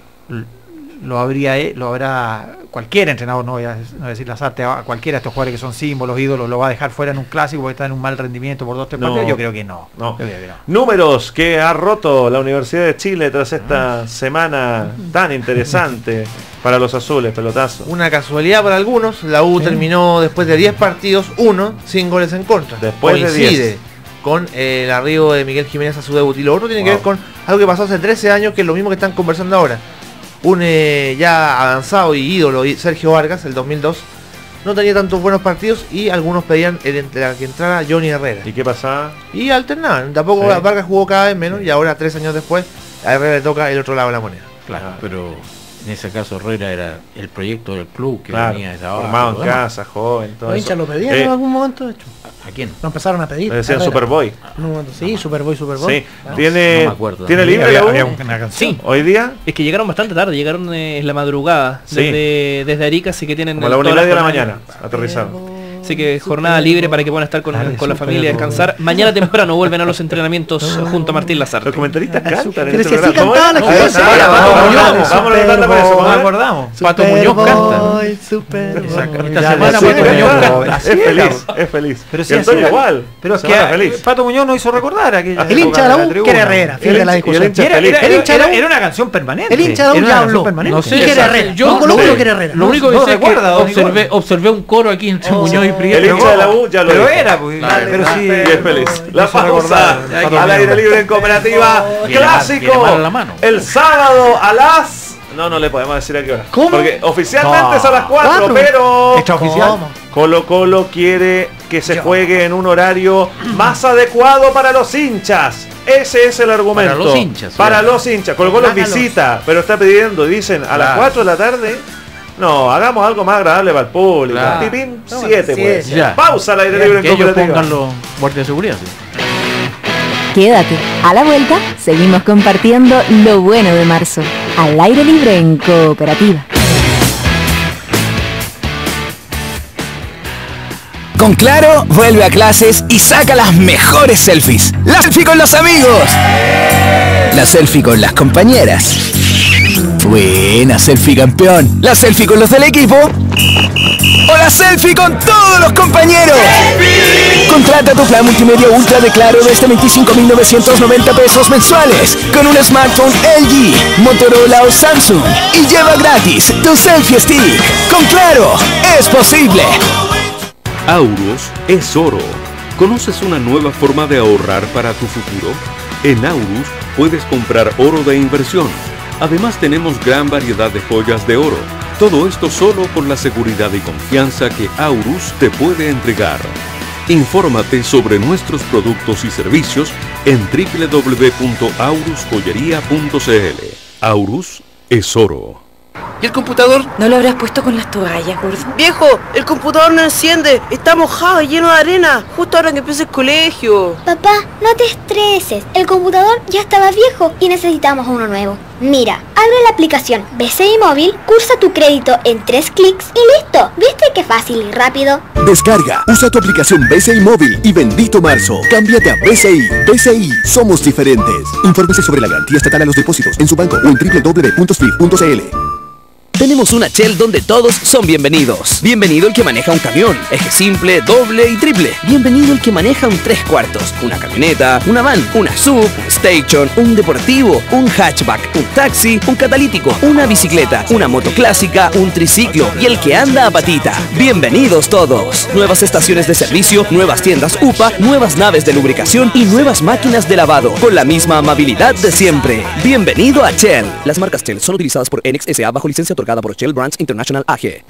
lo habría eh, lo habrá cualquier entrenador, no voy a, no voy a decir Lazarte, a cualquiera de estos jugadores que son símbolos, ídolos, lo va a dejar fuera en un clásico porque está en un mal rendimiento por dos, tres No. partidos. Yo creo que no. No. Yo creo que no. Números que ha roto la Universidad de Chile tras esta semana tan interesante para los azules, pelotazo. Una casualidad para algunos, la U terminó después de 10 partidos, uno, sin goles en contra. Después de Coincide 10. con eh, el arribo de Miguel Jiménez a su debut. Y lo otro tiene que ver con algo que pasó hace 13 años, que es lo mismo que están conversando ahora. Un eh, ya avanzado y ídolo, y Sergio Vargas, el 2002, no tenía tantos buenos partidos y algunos pedían el, entre- que entrara Johnny Herrera. ¿Y qué pasaba? Y alternaban. Tampoco Sí. Vargas jugó cada vez menos y ahora, tres años después, a Herrera le toca el otro lado de la moneda. Claro, pero en ese caso Herrera era el proyecto del club que Claro, venía desde abajo. formado en casa, joven, todo Los eso. hinchas lo pedían Eh, en algún momento, de hecho. ¿A quién? Lo empezaron a pedir. Le decían Herrera. Superboy. Momento, sí, Superboy, Superboy. Sí, Claro. tiene, no me acuerdo. ¿tiene libre la U? había una canción. Sí, Hoy día, es que llegaron bastante tarde, llegaron eh, en la madrugada Sí. desde, desde Arica, así que tienen como a la una y media de la mañana, aterrizaron. Así que jornada libre para que puedan estar con, la familia a súper. descansar. Mañana temprano vuelven a los entrenamientos junto a Martín Lazarte. Los comentaristas cantan en Pero este si así programa. cantaba la ¿Cómo gente, es? sí, Ah, Pato vamos, a para eso, No vamos a ver. acordamos. Pato Muñoz canta. Esta semana Pato. Muñoz Es Así es, feliz, es feliz. Pero Y sí, Antonio igual. Pero es que. Pato Muñoz no hizo recordar aquella El hincha de la U quiere Herrera, fíjate la y discusión. Era, era- era- era una canción permanente. El hincha de la U Era ya habló. No sé, quiere exacto. Herrera. Yo Herrera. Lo único que sé es que observé, un coro aquí entre Muñoz y El hincha de la U ya lo Pero dijo. era, pues, pero sí. y es feliz. La pausa al aire libre en cooperativa. Clásico. la mano. El sábado a las. No, no le podemos decir a qué hora. ¿Cómo? Porque oficialmente No. es a las 4, ¿Cuatro? pero. Extraoficial. ¿Cómo? Colo Colo quiere que se juegue en un horario más adecuado para los hinchas. Ese es el argumento. Para los hinchas, Para ya. los hinchas. Colo Colo Hágalos. visita, pero está pidiendo, dicen, a las Claro. 4 de la tarde. No, hagamos algo más agradable para el público. Claro. Pipín, No, 7 sí, pues. ya. Pausa al aire libre en Que ellos cooperativa. pongan los guardias de seguridad. sí. Quédate. A la vuelta, seguimos compartiendo lo bueno de marzo. Al aire libre en cooperativa. Con Claro, vuelve a clases y saca las mejores selfies. La selfie con los amigos. La selfie con las compañeras. Buena selfie campeón. La selfie con los del equipo. O la selfie con todos los compañeros. Contrata tu plan multimedia ultra de Claro desde 25.990 pesos mensuales. Con un smartphone LG, Motorola o Samsung. Y lleva gratis tu selfie stick. Con Claro, es posible. Aurus es oro. ¿Conoces una nueva forma de ahorrar para tu futuro? En Aurus puedes comprar oro de inversión. Además tenemos gran variedad de joyas de oro. Todo esto solo con la seguridad y confianza que Aurus te puede entregar. Infórmate sobre nuestros productos y servicios en www.aurusjoyería.cl. Aurus es oro. ¿Y el computador? No lo habrás puesto con las toallas, gordo. Viejo, el computador no enciende. Está mojado y lleno de arena. Justo ahora que empieza el colegio. Papá, no te estreses. El computador ya estaba viejo y necesitamos uno nuevo. Mira, abre la aplicación BCI Móvil, cursa tu crédito en tres clics y listo. ¿Viste qué fácil y rápido? Descarga, usa tu aplicación BCI móvil y bendito marzo. Cámbiate a BCI. BCI, somos diferentes. Infórmese sobre la garantía estatal a los depósitos en su banco o en www.swift.cl. Tenemos una Shell donde todos son bienvenidos. Bienvenido el que maneja un camión, eje simple, doble y triple. Bienvenido el que maneja un tres cuartos, una camioneta, una van, una sub, un station, un deportivo, un hatchback, un taxi, un catalítico, una bicicleta, una moto clásica, un triciclo y el que anda a patita. Bienvenidos todos. Nuevas estaciones de servicio, nuevas tiendas UPA, nuevas naves de lubricación y nuevas máquinas de lavado con la misma amabilidad de siempre. Bienvenido a Shell. Las marcas Shell son utilizadas por Enix SA bajo licencia otorgada por Shell Brands International AG.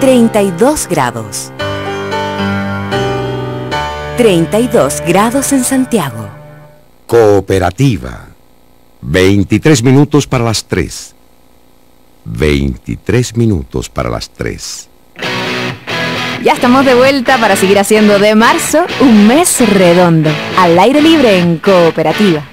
32 grados. 32 grados en Santiago. Cooperativa. 23 minutos para las 3. 23 minutos para las 3. Ya estamos de vuelta para seguir haciendo de marzo un mes redondo. Al aire libre en cooperativa.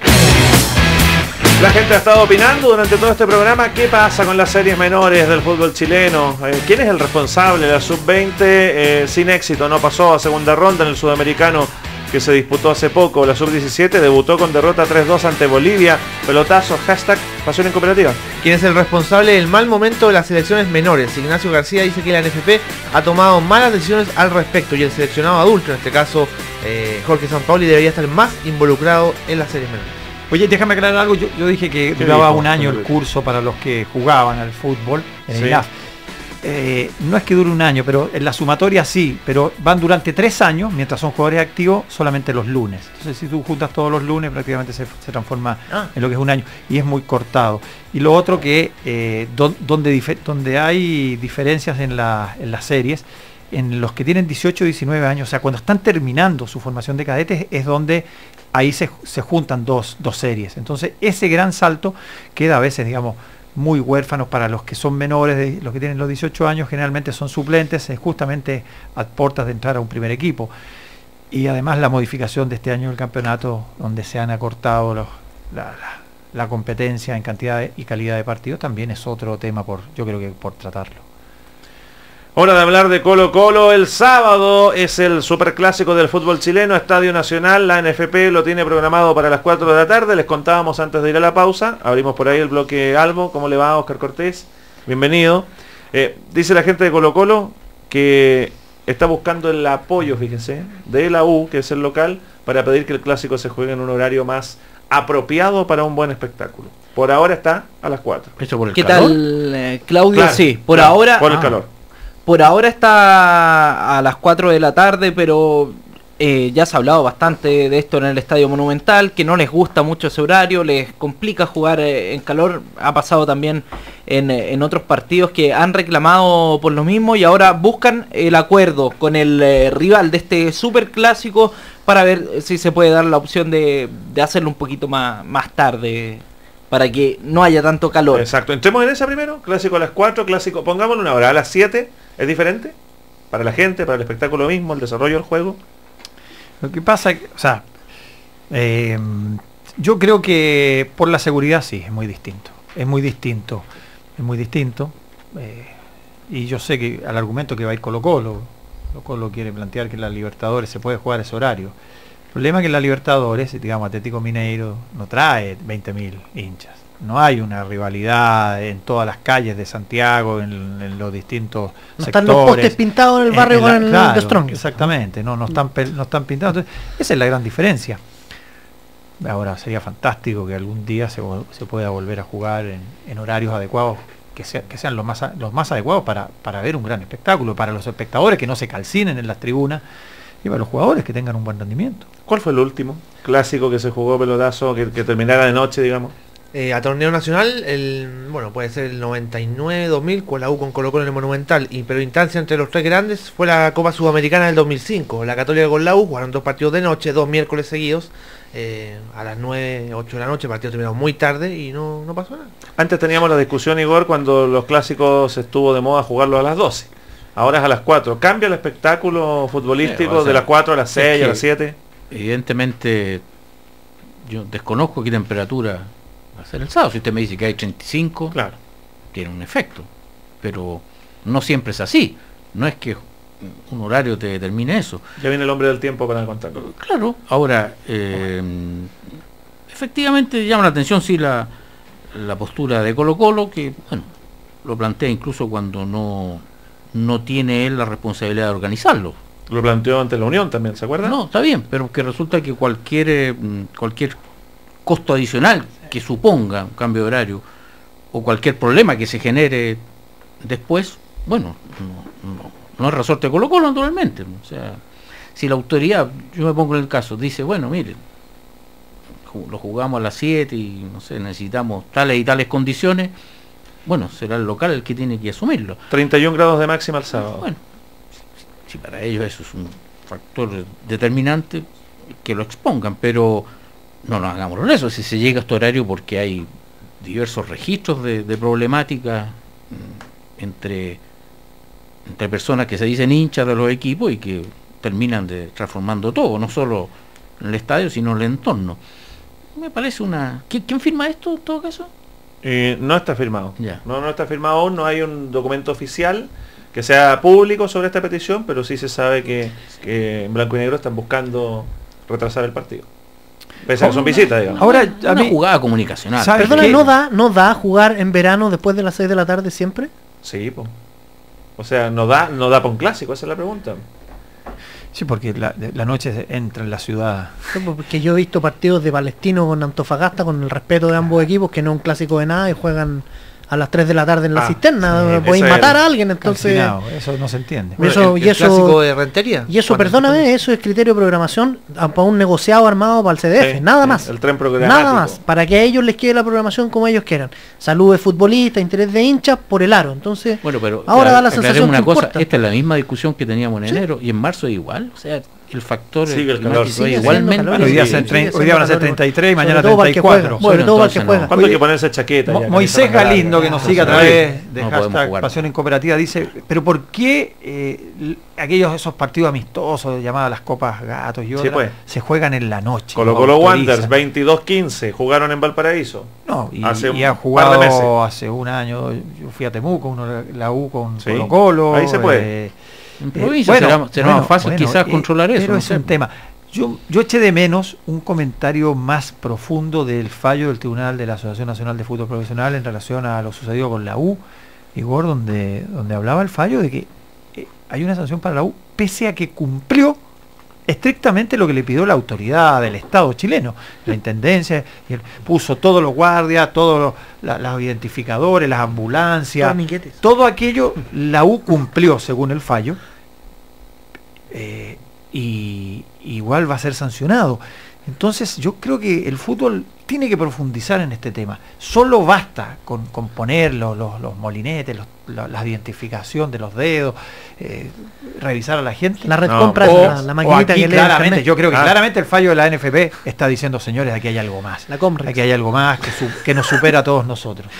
La gente ha estado opinando durante todo este programa qué pasa con las series menores del fútbol chileno. Eh, ¿Quién es el responsable? La sub-20 eh, sin éxito no pasó a segunda ronda en el sudamericano que se disputó hace poco. La sub-17 debutó con derrota 3-2 ante Bolivia. Pelotazo, hashtag pasión en cooperativa. ¿Quién es el responsable del mal momento de las selecciones menores? Ignacio García dice que la NFP ha tomado malas decisiones al respecto y el seleccionado adulto, en este caso eh, Jorge Sampaoli, debería estar más involucrado en las series menores. Oye, déjame aclarar algo. Yo, yo dije que ¿Qué duraba dijo, un año el curso para los que jugaban al fútbol en Sí. el INAF. Eh, no es que dure un año, pero en la sumatoria sí, pero van durante tres años, mientras son jugadores activos, solamente los lunes. Entonces, si tú juntas todos los lunes, prácticamente se, se transforma Ah. en lo que es un año y es muy cortado. Y lo otro que eh, don- donde, dife- donde hay diferencias en, la- en las series, en los que tienen 18 19 años, o sea, cuando están terminando su formación de cadetes, es donde ahí se, se juntan dos, dos series. Entonces, ese gran salto queda a veces, digamos, muy huérfanos para los que son menores, de, los que tienen los 18 años, generalmente son suplentes, es justamente a puertas de entrar a un primer equipo. Y además la modificación de este año del campeonato, donde se han acortado los- la, la- la competencia en cantidad y calidad de partidos, también es otro tema por, yo creo que por tratarlo. Hora de hablar de Colo Colo. El sábado es el superclásico del fútbol chileno, Estadio Nacional. La NFP lo tiene programado para las 4 de la tarde. Les contábamos antes de ir a la pausa. Abrimos por ahí el bloque Albo. ¿Cómo le va, Oscar Cortés? Bienvenido. Eh, dice la gente de Colo Colo que está buscando el apoyo, fíjense, de la U, que es el local, para pedir que el clásico se juegue en un horario más apropiado para un buen espectáculo. Por ahora está a las 4. ¿Qué tal, eh, Claudio? Claro, sí, por claro, ahora. por el ah, calor. Por ahora está a las 4 de la tarde, pero eh, ya se ha hablado bastante de esto en el Estadio Monumental, que no les gusta mucho ese horario, les complica jugar eh, en calor. Ha pasado también en, eh, en otros partidos que han reclamado por lo mismo y ahora buscan el acuerdo con el rival de este super clásico para ver si se puede dar la opción de, de hacerlo un poquito más, más tarde para que no haya tanto calor. Exacto. Entremos en esa primero. Clásico a las 4, clásico, pongámoslo una hora. A las 7, ¿es diferente? Para la gente, para el espectáculo mismo, el desarrollo del juego. Lo que pasa, o sea, eh, yo creo que por la seguridad sí, es muy distinto. Es muy distinto. Es muy distinto. eh, y yo sé que al argumento que va a ir Colo Colo, Colo Colo quiere plantear que en la Libertadores se puede jugar ese horario. El problema es que en la Libertadores, digamos, Atlético Mineiro no trae 20.000 hinchas. No hay una rivalidad en todas las calles de Santiago, en, en los distintos No sectores. están los postes pintados en el barrio En con la- el claro, de Strong. Exactamente, no, no, están, pe- no están pintados. Entonces, esa es la gran diferencia. Ahora, sería fantástico que algún día se, se pueda volver a jugar en, en horarios adecuados, que, sea- que sean los más, los más adecuados para, para ver un gran espectáculo, para los espectadores que no se calcinen en las tribunas y para los jugadores que tengan un buen rendimiento. ¿Cuál fue el último clásico que se jugó pelotazo, que, que terminara de noche, digamos? Eh, a torneo nacional, el, bueno, puede ser el 99-2000, con la U con Colo Colo en el Monumental, y pero instancia entre los tres grandes fue la Copa Sudamericana del 2005. La Católica con la U jugaron dos partidos de noche, dos miércoles seguidos, eh, a las 9, 8 de la noche, partido terminado muy tarde y no, no pasó nada. Antes teníamos la discusión, Igor, cuando los clásicos estuvo de moda jugarlo a las 12. Ahora es a las 4. ¿Cambia el espectáculo futbolístico Eh, o sea, de las 4 a las es 6, a las 7? Evidentemente, yo desconozco qué temperatura va a ser el sábado. Si usted me dice que hay 35, claro. tiene un efecto. Pero no siempre es así. No es que un horario te determine eso. Ya viene el hombre del tiempo para contarlo. Claro, ahora, eh, efectivamente llama la atención sí la, la postura de Colo Colo, que bueno, lo plantea incluso cuando no, no tiene él la responsabilidad de organizarlo. Lo planteó ante la Unión también, ¿se acuerda? No, está bien, pero que resulta que cualquier, eh, mm, cualquier costo adicional que suponga un cambio de horario o cualquier problema que se genere después, bueno, no, no- no es resorte de Colo Colo naturalmente. O sea, si la autoridad, yo me pongo en el caso, dice, bueno, miren, lo jugamos a las 7 y no sé, necesitamos tales y tales condiciones, bueno, será el local el que tiene que asumirlo. 31 grados de máxima el sábado. Bueno, si para ellos eso es un factor determinante, que lo expongan, pero no nos hagamos eso, si se llega a este horario porque hay diversos registros de, de problemática mm, entre, entre personas que se dicen hinchas de los equipos y que terminan de transformando todo, no solo el estadio, sino el entorno. Me parece una... ¿Qui- ¿Quién firma esto en todo caso? Eh, no está firmado. Ya. No, no está firmado aún, no hay un documento oficial que sea público sobre esta petición, pero sí se sabe que, que en blanco y negro están buscando retrasar el partido. Pese a que son visitas, digamos. Ahora, Una a mí- jugada comunicacional. ¿Sabe Perdona, qué? ¿no da, ¿no da jugar en verano después de las 6 de la tarde siempre? Sí, po. O sea, no da, no da para un clásico, esa es la pregunta. Sí, porque la, la noche entra en la ciudad. Porque yo he visto partidos de Palestino con Antofagasta con el respeto de ambos equipos, que no es un clásico de nada y juegan a las 3 de la tarde en la Ah, cisterna. sí, Podéis matar a alguien, entonces... Calcinado, eso no se entiende. Y eso, el- y el eso, clásico de Rentería. Y eso, perdóname, eso es criterio de programación para un negociado armado para el CDF, Sí, nada sí, más. el tren programático. Nada más, para que a ellos les quede la programación como ellos quieran. Salud de futbolista, interés de hinchas por el aro. Entonces, Bueno, pero ahora da la sensación una que cosa, importa. esta es la misma discusión que teníamos en enero y en marzo es igual, o sea, el factor Sigue el calor. Sigue igualmente Bueno, hoy, día Sí, se sigue tre- hoy día van a ser siendo 33 y mañana todo para el que 34. juega. Sobre todo que juega. no. ¿Cuándo hay que ponerse chaqueta? Mo- ya, Moisés? Galindo, que nos No, sigue a no, través no de podemos hashtag. Pasión en Cooperativa, dice, pero ¿por qué eh, aquellos esos partidos amistosos llamados las Copas Gatos y otras pues. se juegan en la noche? Colo no Colo? Wanderers 22-15 jugaron en Valparaíso. No, y, hace y han un par de meses. jugado hace un año, yo fui a Temuco, uno, la U con Sí, Colo Colo. ahí se puede. Eh, provincia será, será más fácil bueno, quizás eh, controlar eso. Pero no es sé. un tema. Yo, yo eché de menos un comentario más profundo del fallo del Tribunal de la Asociación Nacional de Fútbol Profesional en relación a lo sucedido con la U, Igor, donde, donde hablaba el fallo de que eh, hay una sanción para la U, pese a que cumplió estrictamente lo que le pidió la autoridad del Estado chileno, la Intendencia, y él puso todos los guardias, todos los identificadores, las ambulancias, todo aquello, la U cumplió según el fallo, eh, y, igual va a ser sancionado. Entonces yo creo que el fútbol tiene que profundizar en este tema. Solo basta con, con poner los, los- los molinetes, los- la, la identificación de los dedos, eh, revisar a la gente. La red compra o- la- la maquinita aquí que claramente, yo creo que Ah. claramente el fallo de la NFP está diciendo, señores, aquí hay algo más. La compra. Aquí hay algo más que, su- que nos supera a todos nosotros.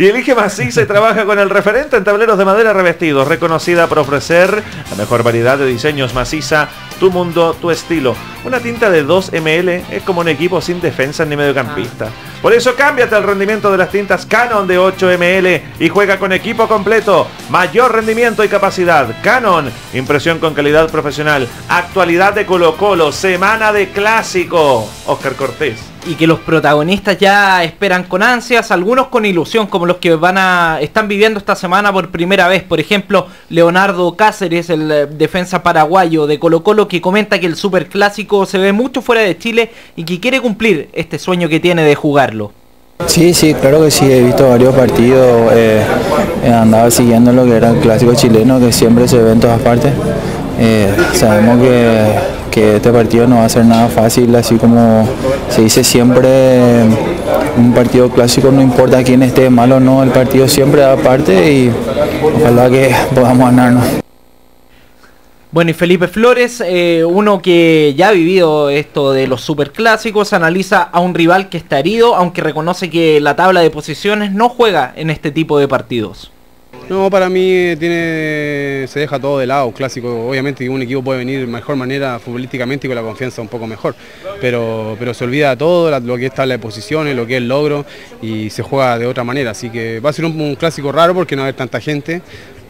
Y Elige Maciza y trabaja con el referente en tableros de madera revestidos, reconocida por ofrecer la mejor variedad de diseños maciza, tu mundo, tu estilo. Una tinta de 2 ml es como un equipo sin defensa ni mediocampista. Por eso cámbiate al rendimiento de las tintas Canon de 8 ml y juega con equipo completo. Mayor rendimiento y capacidad. Canon, impresión con calidad profesional. Actualidad de Colo Colo, semana de clásico. Oscar Cortés. Y que los protagonistas ya esperan con ansias, algunos con ilusión, como los que van a están viviendo esta semana por primera vez. Por ejemplo, Leonardo Cáceres, el eh, defensa paraguayo de Colo Colo, que comenta que el superclásico se ve mucho fuera de Chile y que quiere cumplir este sueño que tiene de jugarlo. Sí, sí, claro que sí, he visto varios partidos, eh, eh, andaba siguiendo lo que era el clásico chileno, que siempre se ve en todas partes. Eh, sabemos que, que este partido no va a ser nada fácil, así como se dice siempre, un partido clásico no importa quién esté mal o no, el partido siempre da parte y ojalá que podamos ganarnos. Bueno, y Felipe Flores, eh, uno que ya ha vivido esto de los superclásicos, analiza a un rival que está herido, aunque reconoce que la tabla de posiciones no juega en este tipo de partidos. No, para mí eh, tiene, se deja todo de lado, clásico. Obviamente un equipo puede venir de mejor manera futbolísticamente y con la confianza un poco mejor, pero, pero se olvida todo, lo que es tabla de posiciones, lo que es el logro y se juega de otra manera. Así que va a ser un, un clásico raro porque no va a haber tanta gente,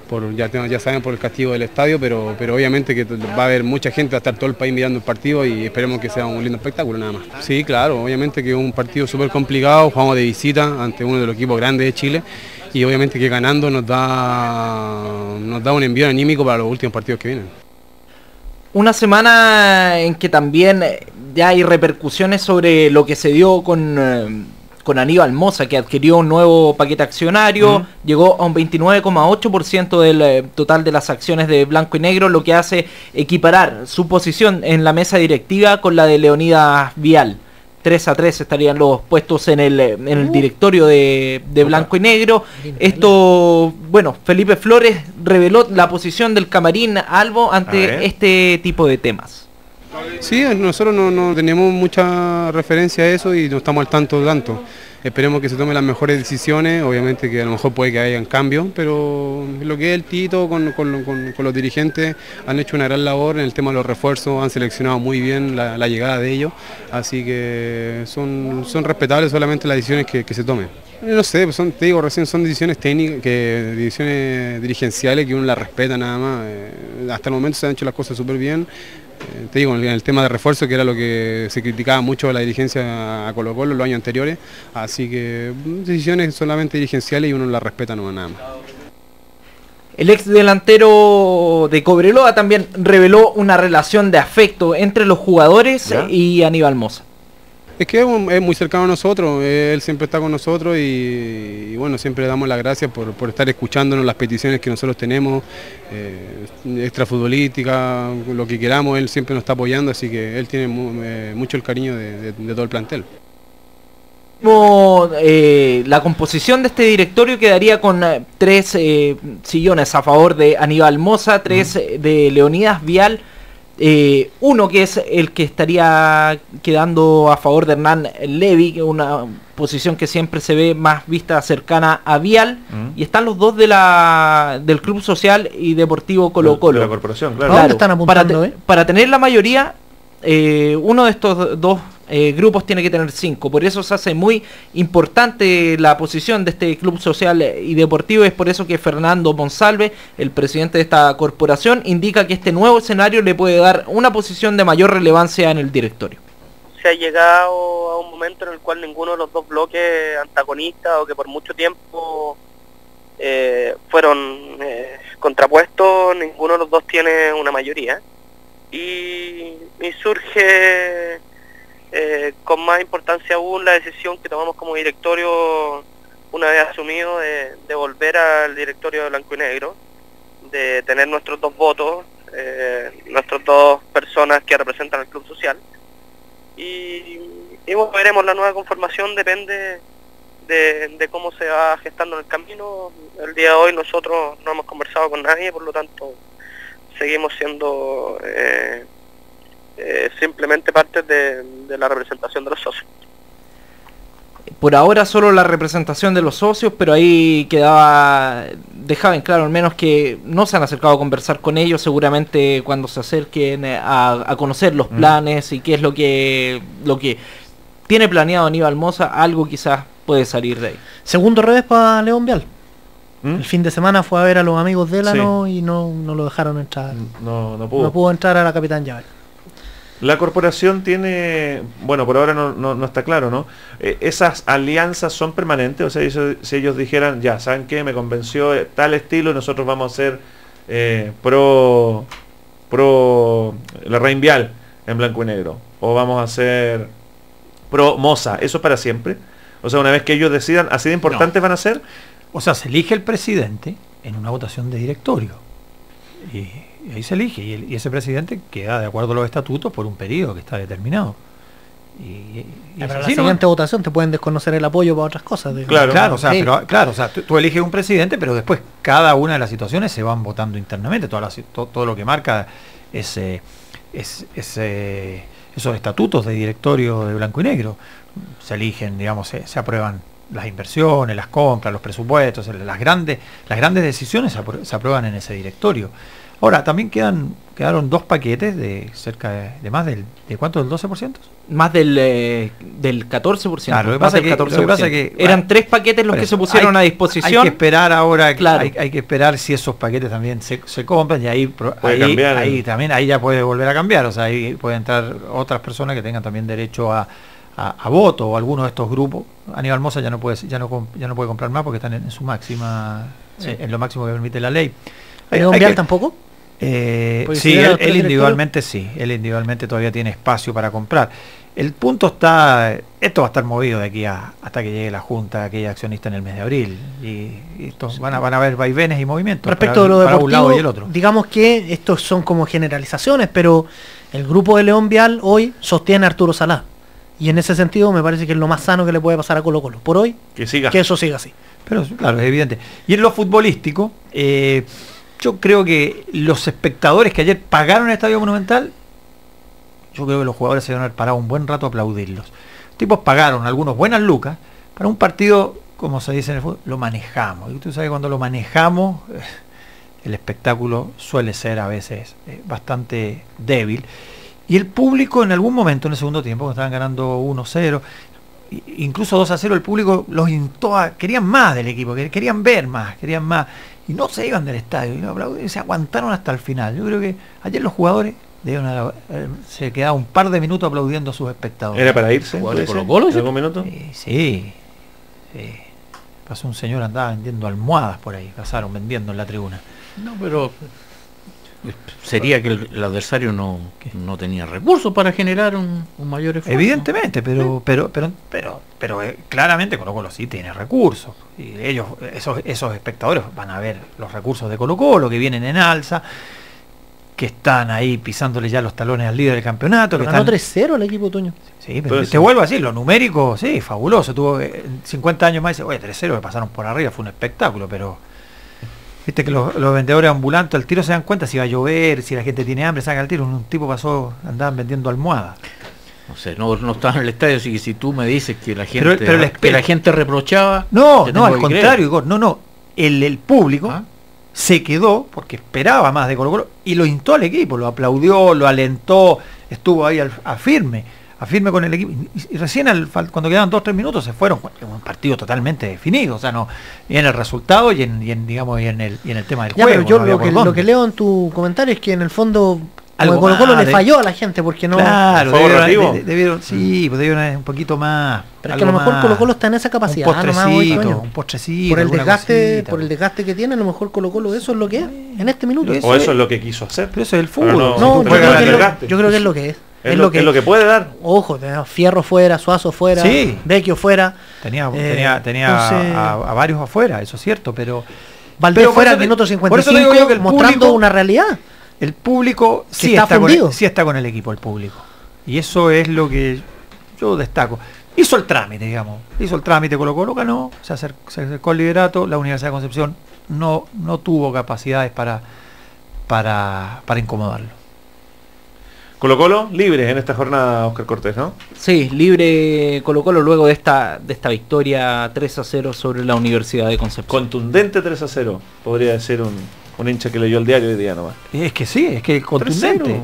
por, ya, ya saben por el castigo del estadio, pero, pero obviamente que va a haber mucha gente, va a estar todo el país mirando el partido y esperemos que sea un lindo espectáculo nada más. Sí, claro, obviamente que es un partido súper complicado, jugamos de visita ante uno de los equipos grandes de Chile y obviamente que ganando nos da, nos da un envío anímico para los últimos partidos que vienen. Una semana en que también ya hay repercusiones sobre lo que se dio con, eh, con Aníbal Moza, que adquirió un nuevo paquete accionario, llegó a un 29,8% del eh, total de las acciones de Blanco y Negro, lo que hace equiparar su posición en la mesa directiva con la de Leonidas Vial. 3 a 3 estarían los puestos en el, eh, en el directorio de, de Blanco y Negro. Esto, bueno, Felipe Flores reveló la posición del camarín Albo ante este tipo de temas. Sí, nosotros no, tenemos mucha referencia a eso y no estamos al tanto tanto. Esperemos que se tomen las mejores decisiones, obviamente que a lo mejor puede que haya cambios, pero lo que es el Tito con, los dirigentes han hecho una gran labor en el tema de los refuerzos, han seleccionado muy bien la, llegada de ellos, así que son, respetables solamente las decisiones que, se tomen. No sé, pues te digo recién, son decisiones técnicas, que, decisiones dirigenciales que uno las respeta nada más. eh, hasta el momento se han hecho las cosas súper bien. Eh, te digo, en el tema de refuerzo, que era lo que se criticaba mucho la dirigencia a Colo Colo los años anteriores, así que mm, decisiones solamente dirigenciales y uno las respeta no nada más. El ex delantero de Cobreloa también reveló una relación de afecto entre los jugadores ¿Ya? y Aníbal Moza. Es que es, un- es muy cercano a nosotros, él siempre está con nosotros y, y bueno, siempre le damos las gracias por, por estar escuchándonos las peticiones que nosotros tenemos, eh, extrafutbolística, lo que queramos, él siempre nos está apoyando, así que él tiene mu- eh, mucho el cariño de- de- de todo el plantel. Eh, la composición de este directorio quedaría con eh, tres eh, sillones a favor de Aníbal Moza, tres de Leonidas Vial, eh, uno que es el que estaría quedando a favor de Hernán Levy, que es una posición que siempre se ve más vista cercana a Vial, y están los dos de la del Club Social y Deportivo Colo Colo. De la corporación, claro. ¿A dónde están apuntando, para, eh? para tener la mayoría, eh, uno de estos dos eh, grupos tiene que tener cinco. Por eso se hace muy importante la posición de este club social y deportivo. Es por eso que Fernando Monsalve, el presidente de esta corporación, indica que este nuevo escenario le puede dar una posición de mayor relevancia en el directorio. se ha llegado a un momento en el cual ninguno de los dos bloques antagonistas o que por mucho tiempo eh, fueron eh, contrapuestos, ninguno de los dos tiene una mayoría. Y, y surge eh, con más importancia aún la decisión que tomamos como directorio una vez asumido de, volver al directorio de blanco y negro, de tener nuestros dos votos eh, nuestras dos personas que representan el club social. Y, y bueno, veremos la nueva conformación, depende de, de cómo se va gestando en el camino. El día de hoy nosotros no hemos conversado con nadie, por lo tanto seguimos siendo eh, eh, simplemente parte de, de la representación de los socios. Por ahora solo la representación de los socios, pero ahí quedaba, dejaba en claro al menos que no se han acercado a conversar con ellos, seguramente cuando se acerquen a, a conocer los Mm. planes y qué es lo que, lo que tiene planeado Aníbal Moza, algo quizás puede salir de ahí. Segundo revés para León Vial. ¿Mm? El fin de semana fue a ver a los amigos de Élano y no, no lo dejaron entrar. No, no pudo. No pudo entrar a la Capitán Llaver. La corporación tiene, bueno, por ahora no, no- no está claro, ¿no? Eh, esas alianzas son permanentes, o sea, si ellos dijeran, ya, ¿saben qué? Me convenció eh, tal estilo, nosotros vamos a ser eh, pro, pro la Reinvial en blanco y negro, o vamos a ser pro Moza, ¿eso es para siempre? O sea, una vez que ellos decidan, ¿así de importantes van a ser? O sea, se elige el presidente en una votación de directorio. Y, y ahí se elige. Y, el- y ese presidente queda de acuerdo a los estatutos por un periodo que está determinado. Y, y- y Para es la siguiente votación te pueden desconocer el apoyo para otras cosas. de- Claro, o sea, Sí. pero, claro, o sea, tú, tú eliges un presidente, pero después cada una de las situaciones se van votando internamente. To- todo lo que marca ese, es, ese- esos estatutos de directorio de blanco y negro. Se eligen, digamos, se, se aprueban las inversiones, las compras, los presupuestos, las grandes, las grandes decisiones se aprueban en ese directorio. Ahora, también quedan, quedaron dos paquetes de cerca de, de más del, ¿de cuánto? ¿Del 12%? Más del, eh, del 14%. Claro, lo que más pasa del que- lo que pasa que- Eran tres paquetes los que eso, se pusieron hay- a disposición. Hay que esperar ahora, Claro. hay, hay que esperar si esos paquetes también se, se compran y ahí, ahí, cambiar el- ahí también ahí ya puede volver a cambiar, o sea, ahí pueden entrar otras personas que tengan también derecho a, a- a voto o alguno de estos grupos. Aníbal Mosa ya no puede ya no comp- ya no puede comprar más porque están en, en su máxima Sí. en lo máximo que permite la ley. ¿León Hay que- tampoco? Eh, sí, él, individualmente sí, él individualmente todavía tiene espacio para comprar. El punto está, esto va a estar movido de aquí a, hasta que llegue la junta, aquella accionista en el mes de abril. Y, y estos van a, van a haber vaivenes y movimientos Respecto para, de lo deportivo, un lado y el otro. digamos que estos son como generalizaciones, pero el grupo de León Vial hoy sostiene a Arturo Salá. Y en ese sentido me parece que es lo más sano que le puede pasar a Colo Colo. Por hoy, Que siga. que eso siga así. Pero claro, es evidente. Y en lo futbolístico, eh, yo creo que los espectadores que ayer pagaron el Estadio Monumental, yo creo que los jugadores se van a haber parado un buen rato a aplaudirlos. Los tipos pagaron algunos buenas lucas para un partido, como se dice en el fútbol, lo manejamos. Y tú sabes, cuando lo manejamos, eh, el espectáculo suele ser a veces eh, bastante débil. Y el público en algún momento, en el segundo tiempo, cuando estaban ganando 1-0, i- incluso 2 a 0 el público los intó a, querían más del equipo, que- querían ver más, querían más, y no se iban del estadio, y, se aguantaron hasta el final. Yo creo que ayer los jugadores debieron eh, se quedaban un par de minutos aplaudiendo a sus espectadores. ¿Era para irse? Colo-Colo, ¿En sí? algún minuto? Sí, sí, sí. Pasó un señor andaba vendiendo almohadas por ahí, pasaron vendiendo en la tribuna. No, pero sería que el, el adversario no, no tenía recursos para generar un, un mayor esfuerzo. Evidentemente, pero pero pero pero pero eh, claramente Colo Colo sí tiene recursos. Y ellos, esos, esos espectadores van a ver los recursos de Colo Colo que vienen en alza, que están ahí pisándole ya los talones al líder del campeonato. Pero que ganó están, 3-0 el equipo Toño. Sí, pero te, te vuelvo a decir, lo numérico, sí, fabuloso. Tuvo eh, 50 años más y dice, oye, 3-0 me pasaron por arriba, fue un espectáculo, pero viste que los, los vendedores ambulantes al tiro se dan cuenta si va a llover, si la gente tiene hambre, saca el tiro. Un tipo pasó, andaban vendiendo almohadas. No sé, no, no estaba en el estadio, así que si tú me dices que la gente, Pero- pero que la gente reprochaba... No, no, al contrario. Igor, no, no. El, el público ¿Ah? se quedó porque esperaba más de Colo Colo y lo instó al equipo, lo aplaudió, lo alentó, estuvo ahí al, a firme, a firme con el equipo. Y, y recién al cuando quedaban dos tres minutos se fueron, un partido totalmente definido, o sea, no, y en el resultado y en, y en, digamos, y en el, y en el tema del Ya, juego. pero yo no había lo, que, dónde. lo que leo en tu comentario es que en el fondo Algo Colo Colo le falló a la gente porque no. Claro, ¿Fue debieron, ahorrativo? de- debieron- sí, pues debieron haber un poquito más. Pero es que a lo mejor más, Colo Colo está en esa capacidad. Un postrecito, un postrecito. por el desgaste, cosita, por el desgaste que tiene, a lo mejor Colo Colo eso es lo que es en este minuto. O eso es lo que quiso hacer. Pero eso es el fútbol. no- No, tú yo juegas creo, al que es lo, desgaste. yo creo que es lo que es. Es lo- es lo que puede dar. Ojo, tenía Fierro fuera, Suazo fuera, Sí. Vecchio fuera. Tenía, Eh, tenía, tenía entonces- a, a varios afuera, eso es cierto, pero. Valdés pero fuera te- minuto por eso 55 te digo yo que el mostrando público- una realidad. el público sí está está, con sí está con el equipo, el público. Y eso es lo que yo destaco. Hizo el trámite, digamos. Hizo el trámite, Colo Colo ganó, se acercó, se acercó al liderato, la Universidad de Concepción no, no tuvo capacidades para, para, para incomodarlo. Colo Colo, libres en esta jornada, Oscar Cortés, ¿no? Sí, libre Colo Colo luego de esta, de esta victoria 3 a 0 sobre la Universidad de Concepción. Contundente 3 a 0, podría decir un, un hincha que leyó el diario hoy día nomás. Es que sí, es que contundente. 3-0.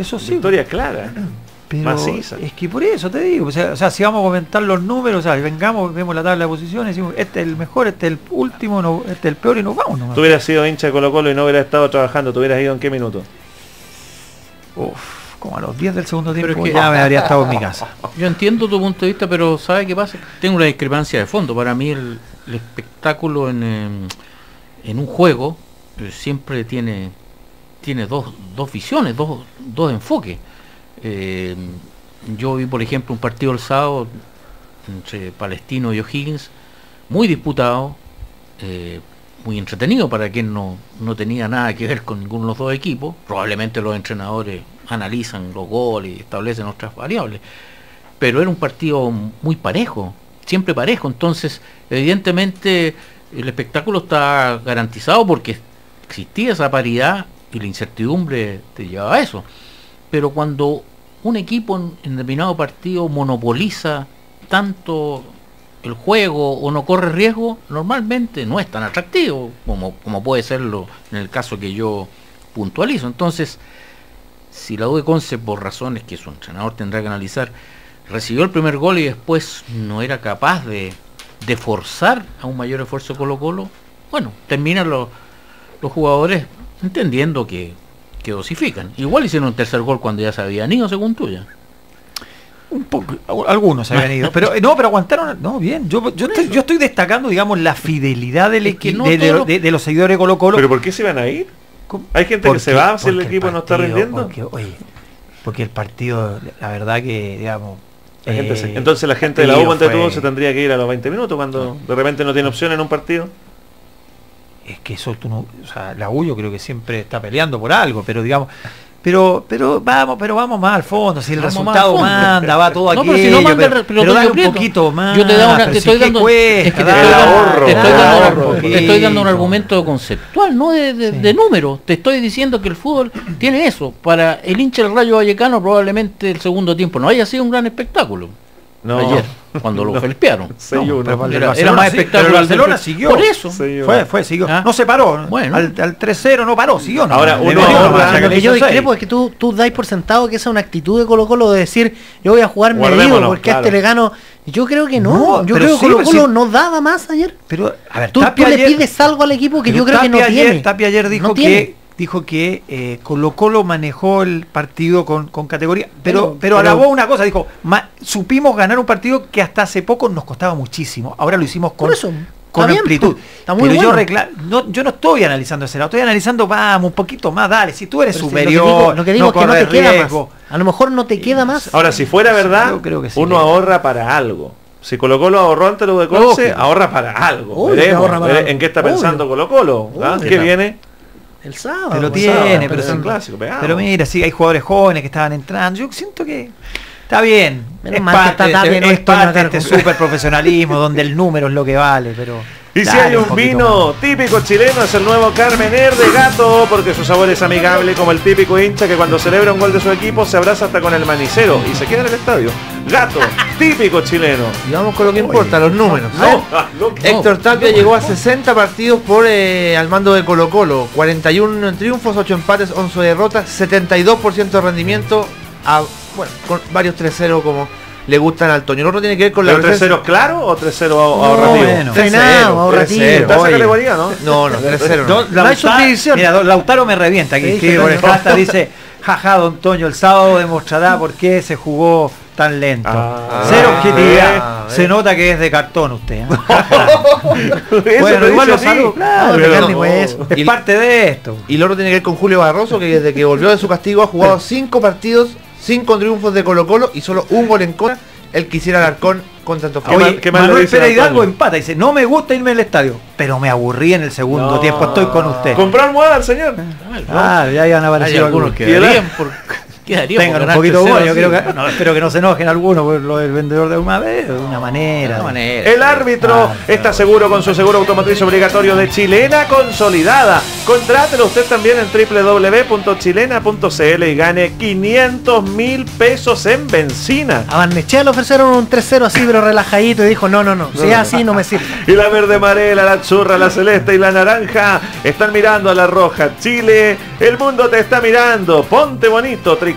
Eso sí. Victoria clara. Pero Maciza. es que por eso te digo, o sea, o sea, si vamos a comentar los números, o sea, vengamos, vemos la tabla de posiciones, decimos, este es el mejor, este es el último, no, este es el peor y nos vamos nomás. Tú hubieras sido hincha de Colo Colo y no hubieras estado trabajando, ¿tú hubieras ido en qué minuto? Uf, como a los 10 del segundo tiempo Pero es que- ya me habría estado en mi casa. Yo entiendo tu punto de vista, pero ¿sabe qué pasa? Tengo una discrepancia de fondo. Para mí el, el espectáculo en, eh, en un juego eh, siempre tiene, tiene dos, dos visiones, dos, dos enfoques. Eh, yo vi, por ejemplo, un partido el sábado entre Palestino y O'Higgins, muy disputado, eh, muy entretenido para quien no, no tenía nada que ver con ninguno de los dos equipos. Probablemente los entrenadores analizan los goles y establecen otras variables. Pero era un partido muy parejo, siempre parejo. Entonces, evidentemente, el espectáculo está garantizado porque existía esa paridad y la incertidumbre te llevaba a eso. Pero cuando un equipo en, determinado partido monopoliza tanto el juego o no corre riesgo, normalmente no es tan atractivo como, como puede serlo en el caso que yo puntualizo. Entonces, si la U de Conce, por razones que su entrenador tendrá que analizar, recibió el primer gol y después no era capaz de, de forzar a un mayor esfuerzo Colo Colo, bueno, terminan los, los jugadores entendiendo que, que dosifican. Igual hicieron un tercer gol cuando ya se habían ido, según tuya. Un poco, algunos se habían ido, pero no, pero aguantaron, no, bien. Yo, yo, estoy, yo estoy destacando, digamos, la fidelidad del Es que equipo, no de, de- todos- de- de los seguidores de Colo Colo. ¿Pero por qué se van a ir? Hay gente que se va si el equipo no está rindiendo. Porque, oye, porque el partido, la verdad que, digamos... La gente se- eh, entonces la gente de la U ante todo se tendría que ir a los 20 minutos cuando de repente no tiene opción en un partido. es que eso tú no, o sea, la U yo creo que siempre está peleando por algo, pero digamos, pero, pero vamos, pero vamos más al fondo, si el Vamos resultado manda, va todo No, aquí, pero si no manda pero pero, Toño dale un poquito más, Yo te, da una- pero te estoy dando, cuesta, es que te dale, estoy dando- ahorro, te estoy dale, dando- ahorro, te estoy dando un argumento conceptual, no de, de, de número. Te estoy diciendo que el fútbol tiene eso. Para el hincha del Rayo Vallecano probablemente el segundo tiempo no haya sido un gran espectáculo. No. Ayer, cuando lo No. felpearon. El Era- era más sí, espectáculo pero Barcelona siguió. Por eso. Fue, fue, siguió. Ah. No se paró. Bueno. Al, al 3-0 no paró, siguió. no. Ahora, uno Lo que yo discrepo es que tú, tú dais por sentado que esa es una actitud de Colo Colo de decir yo voy a jugar medido Guardémonos, porque a este le gano. Yo creo que no. No, yo creo que Colo Colo no daba más ayer. Pero, a ver, Tú, le pides algo al equipo que yo creo que no tiene. Tapia ayer dijo No que. Dijo que eh, Colo Colo manejó el partido con, con categoría, pero, pero, pero- alabó una cosa, dijo, "Ma- supimos ganar un partido que hasta hace poco nos costaba muchísimo, ahora lo hicimos con, eso, con bien, amplitud. está muy pero yo, bueno. no, yo no estoy analizando ese lado, estoy analizando, vamos, un poquito más, dale, si tú eres Pero si superior, Lo que digo, lo que digo no es que no te queda riesgo. más. A lo mejor no te queda más. Ahora, si fuera verdad, Yo creo que sí. uno ahorra para algo. Si Colo Colo ahorró ante lo de Lógico. ahora para algo. Obvio Veremos, ahorra para algo. ¿En qué está Obvio. pensando Colo Colo? ¿Ah? Obvio. ¿Qué viene? El sábado. Tiene, sábado, pero es un clásico. Pero mira, sí, hay jugadores jóvenes que estaban entrando. Yo siento que está bien. Menos es que parte, está de es parte de este super profesionalismo donde el número es lo que vale, pero. Y si hay un vino típico chileno es el nuevo Carmener de Gato, porque su sabor es amigable como el típico hincha que cuando celebra un gol de su equipo se abraza hasta con el manicero y se queda en el estadio. Gato, típico chileno. Y vamos con lo que importa, los números. No, ah, lo que- Héctor Tapia llegó a 60 partidos por eh, al mando de Colo Colo, 41 triunfos, 8 empates, 11 derrotas, 72% de rendimiento, a, bueno, con varios 3-0 como le gustan al Toño. El otro tiene que ver con la ¿Pero 3-0 claro o 3-0 ahorrativo? bueno. Esa Oye. categoría, ¿no? No, no, 3-0. Don no. Lautaro- subdivisión. mira, don Lautaro me revienta aquí. Sí, escribe por el dice, jaja, don Toño, el sábado demostrará por qué se jugó tan lento. Ah. Cero Ah, objetividad. Se nota que es de cartón usted. ¿eh? Bueno, igual lo saludo. Claro, pues, es Y- parte de esto. Y el otro tiene que ver con Julio Barroso, que desde que volvió de su castigo ha jugado 5 partidos, 5 triunfos de Colo Colo y solo un gol en contra. Él quisiera Alarcón con tantos Oye, puntos. qué Manuel dice Pérez. Hidalgo empata. Dice, no me gusta irme al estadio, pero me aburrí en el segundo tiempo. Estoy con usted. ¿Compró almohada al señor? Ah, ya iban a aparecer algunos que ¿Y el- por, quedaría Tengan un poquito 3-0 bueno, yo así. creo que, no, espero que no se enojen algunos por lo del vendedor de una vez, de una manera. De una manera. El árbitro está seguro con su seguro automotriz obligatorio de Chilena Consolidada. Contrátelo usted también en www.chilena.cl y gane 500 mil pesos en benzina. A Barnechea le ofrecieron un 3-0 así, pero relajadito, y dijo, no, no, no, si es así no me sirve. Y la verde amarela, la churra, la celeste y la naranja están mirando a la roja. Chile, el mundo te está mirando. Ponte bonito, tricolor.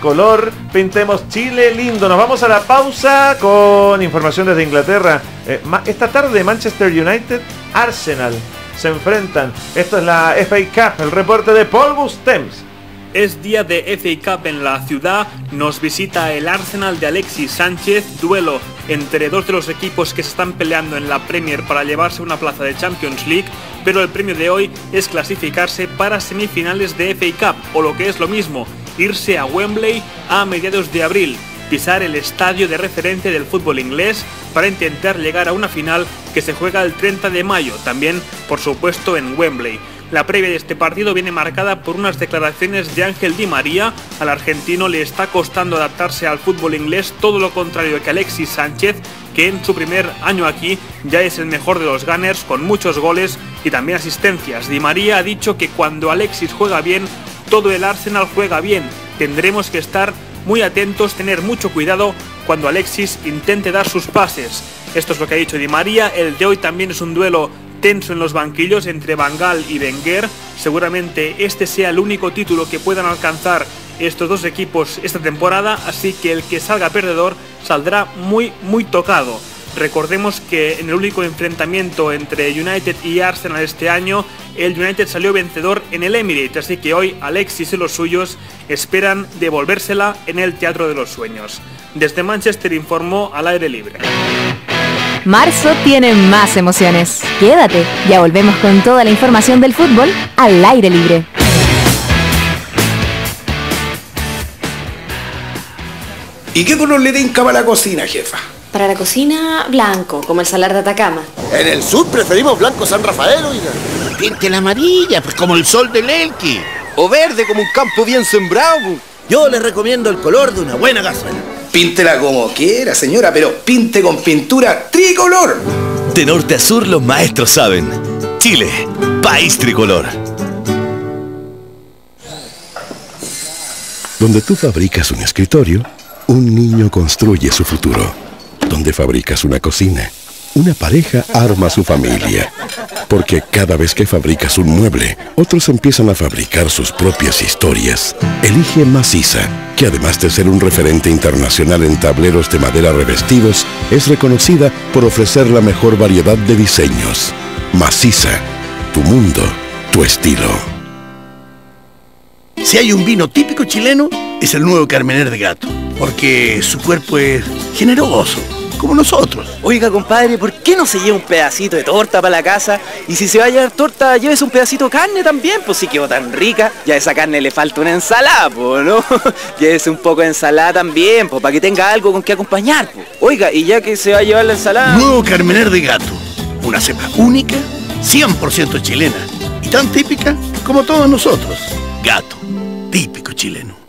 Pintemos Chile lindo. Nos vamos a la pausa con información desde Inglaterra. Eh, esta tarde Manchester United, Arsenal se enfrentan. Esto es la FA Cup, el reporte de Paul Gustems. Es día de FA Cup en la ciudad, nos visita el Arsenal de Alexis Sánchez, duelo entre dos de los equipos que se están peleando en la Premier para llevarse una plaza de Champions League, pero el premio de hoy es clasificarse para semifinales de FA Cup, o lo que es lo mismo, irse a Wembley a mediados de abril, pisar el estadio de referente del fútbol inglés para intentar llegar a una final que se juega el 30 de mayo, también por supuesto en Wembley. La previa de este partido viene marcada por unas declaraciones de Ángel Di María. Al argentino le está costando adaptarse al fútbol inglés, todo lo contrario que Alexis Sánchez, que en su primer año aquí ya es el mejor de los Gunners con muchos goles y también asistencias. Di María ha dicho que cuando Alexis juega bien, todo el Arsenal juega bien. Tendremos que estar muy atentos, tener mucho cuidado cuando Alexis intente dar sus pases. Esto es lo que ha dicho Di María. El de hoy también es un duelo tenso en los banquillos entre Bangal y Wenger. Seguramente este sea el único título que puedan alcanzar estos dos equipos esta temporada, así que el que salga perdedor saldrá muy muy tocado. Recordemos que en el único enfrentamiento entre United y Arsenal este año, el United salió vencedor en el Emirates, así que hoy Alexis y los suyos esperan devolvérsela en el Teatro de los Sueños. Desde Manchester informó al aire libre. Marzo tiene más emociones. Quédate, ya volvemos con toda la información del fútbol al aire libre. ¿Y qué color le tinca para la cocina, jefa? Para la cocina, blanco, como el salar de Atacama. En el sur preferimos blanco San Rafael, oiga. Pinte la amarilla, pues como el sol del Elqui. O verde como un campo bien sembrado. Yo le recomiendo el color de una buena gasolina. Píntela como quiera, señora, pero pinte con pintura tricolor. De norte a sur los maestros saben. Chile, país tricolor. Donde tú fabricas un escritorio, un niño construye su futuro. Donde fabricas una cocina, una pareja arma su familia. Porque cada vez que fabricas un mueble, otros empiezan a fabricar sus propias historias. Elige Maciza, que además de ser un referente internacional en tableros de madera revestidos, es reconocida por ofrecer la mejor variedad de diseños. Maciza, tu mundo, tu estilo. Si hay un vino típico chileno, es el nuevo Carmener de Gato. Porque su cuerpo es generoso, como nosotros. Oiga, compadre, ¿por qué no se lleva un pedacito de torta para la casa? Y si se va a llevar torta, llévese un pedacito de carne también, pues si quedó tan rica. Ya a esa carne le falta una ensalada, pues, ¿no? llévese un poco de ensalada también, pues, para que tenga algo con que acompañar, pues. Oiga, y ya que se va a llevar la ensalada... Nuevo Carmener de Gato. Una cepa única, 100% chilena. Y tan típica como todos nosotros. Gato. Típico chileno.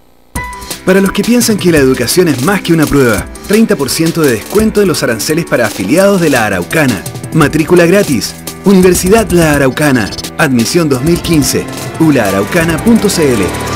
Para los que piensan que la educación es más que una prueba, 30% de descuento en los aranceles para afiliados de la Araucana. Matrícula gratis. Universidad La Araucana. Admisión 2015. ulaaraucana.cl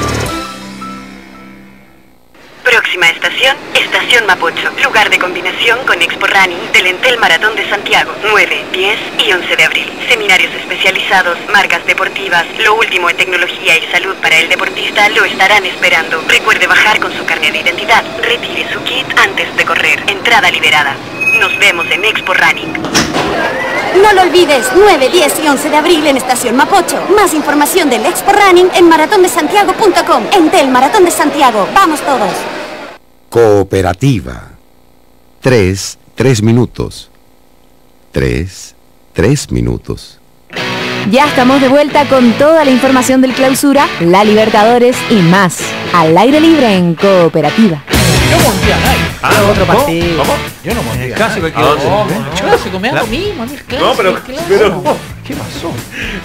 estación, Estación Mapocho. Lugar de combinación con Expo Running del Entel Maratón de Santiago. 9, 10 y 11 de abril. Seminarios especializados, marcas deportivas, lo último en tecnología y salud para el deportista lo estarán esperando. Recuerde bajar con su carnet de identidad. Retire su kit antes de correr. Entrada liberada. Nos vemos en Expo Running. No lo olvides, 9, 10 y 11 de abril en Estación Mapocho. Más información del Expo Running en maratondesantiago.com. Entel Maratón de Santiago. ¡Vamos todos! Cooperativa. Tres, tres minutos. Tres, tres minutos. Ya estamos de vuelta con toda la información del clausura, la Libertadores y más. Al aire libre en Cooperativa. mundial hay. Ah, otro partido. ¿Cómo? Yo no clásico hay que ¿A dónde? No, no, me da La- lo mismo a mí el clásico. No, pero, el clásico. pero ¿Qué pasó?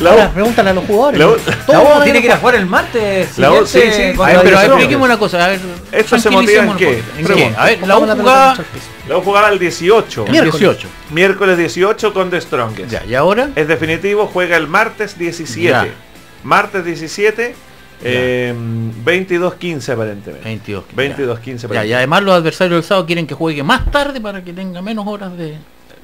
la Ahora, pregúntale a los jugadores. La La U tiene que ir a jugar el martes. La U- sí, sí. A ver, pero expliquemos una cosa. A ver, ¿Esto se motiva en qué? ¿En qué? A ver, la U jugaba la U jugaba el 18. el 18. Miércoles 18 con The Strongest. Ya, y ahora Es definitivo, juega el martes 17. Ya. Martes 17, eh, 22-15 aparentemente. 22. 22-15 Ya, y además los adversarios del sábado quieren que juegue más tarde para que tenga menos horas de.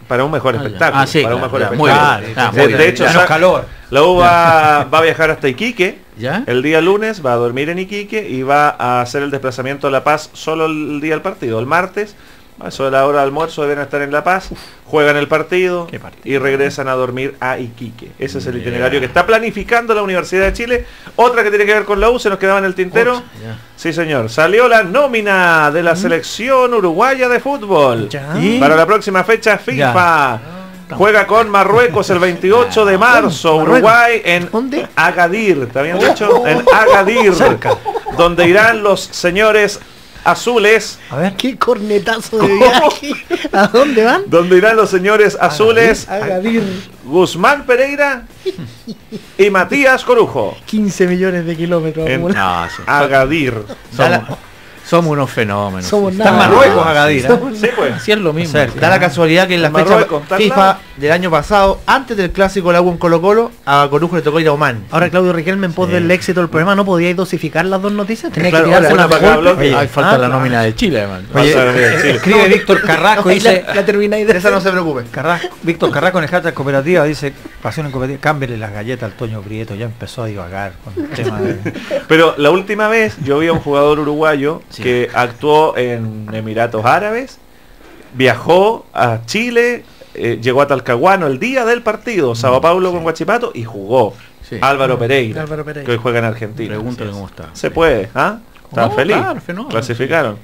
Para un mejor Ah, espectáculo. Ah, sí, para un claro, mejor ya, muy espectáculo. bien. De, hecho, Ya. calor. la U va, va a viajar hasta Iquique. ¿Ya? El día lunes va a dormir en Iquique y va a hacer el desplazamiento a La Paz solo el día del partido. El martes, eso de la hora de almuerzo deben estar en La Paz, juegan el partido, y regresan a dormir a Iquique. Ese es el itinerario que está planificando la Universidad de Chile. Otra que tiene que ver con la U, se nos quedaba en el tintero. Otra. Sí, señor. Salió la nómina de la selección uruguaya de fútbol. Para la próxima fecha FIFA. Juega con Marruecos el 28 de marzo. Marruecos. Uruguay en ¿Dónde? Agadir. ¿Está bien dicho? En Agadir. Donde irán los señores azules. A ver. Qué cornetazo de viaje. ¿A dónde van? Donde irán los señores azules. Agadir. Guzmán Pereira y Matías Corujo. 15 millones de kilómetros En. Agadir. Somos, somos unos fenómenos. Somos sí. nada. Está en Marruecos, Agadir. ¿eh? Sí, pues. Así es lo mismo. Cerca. Da la casualidad que en la fecha Marruecos, al FIFA del año pasado, antes del clásico del agua en Colo Colo, a Corujo le tocó ir a Oman. Ahora Claudio Riquelme en pos del éxito del programa no podíais dosificar las dos noticias. Tenía Claro, que tirarse una para. Hay falta Ah, la nómina de Chile, además. Chile. escribe Víctor Carrasco, dice. La, la termináis de Esa no se preocupe. Carrasco, Víctor Carrasco en el hashtag cooperativa dice, pasión en cooperativa, cámbiale las galletas al Toño Prieto, ya empezó a divagar con el tema de... Pero la última vez yo vi a un jugador uruguayo Sí. que actuó en Emiratos Árabes, viajó a Chile, eh, llegó a Talcahuano el día del partido, Sao Paulo con Guachipato y jugó. Sí. Álvaro Pereira, Álvaro Pereira. que hoy juega en Argentina. Pregúntale cómo está. Se puede, ¿ah? Está No, feliz. claro, fenómeno. Clasificaron.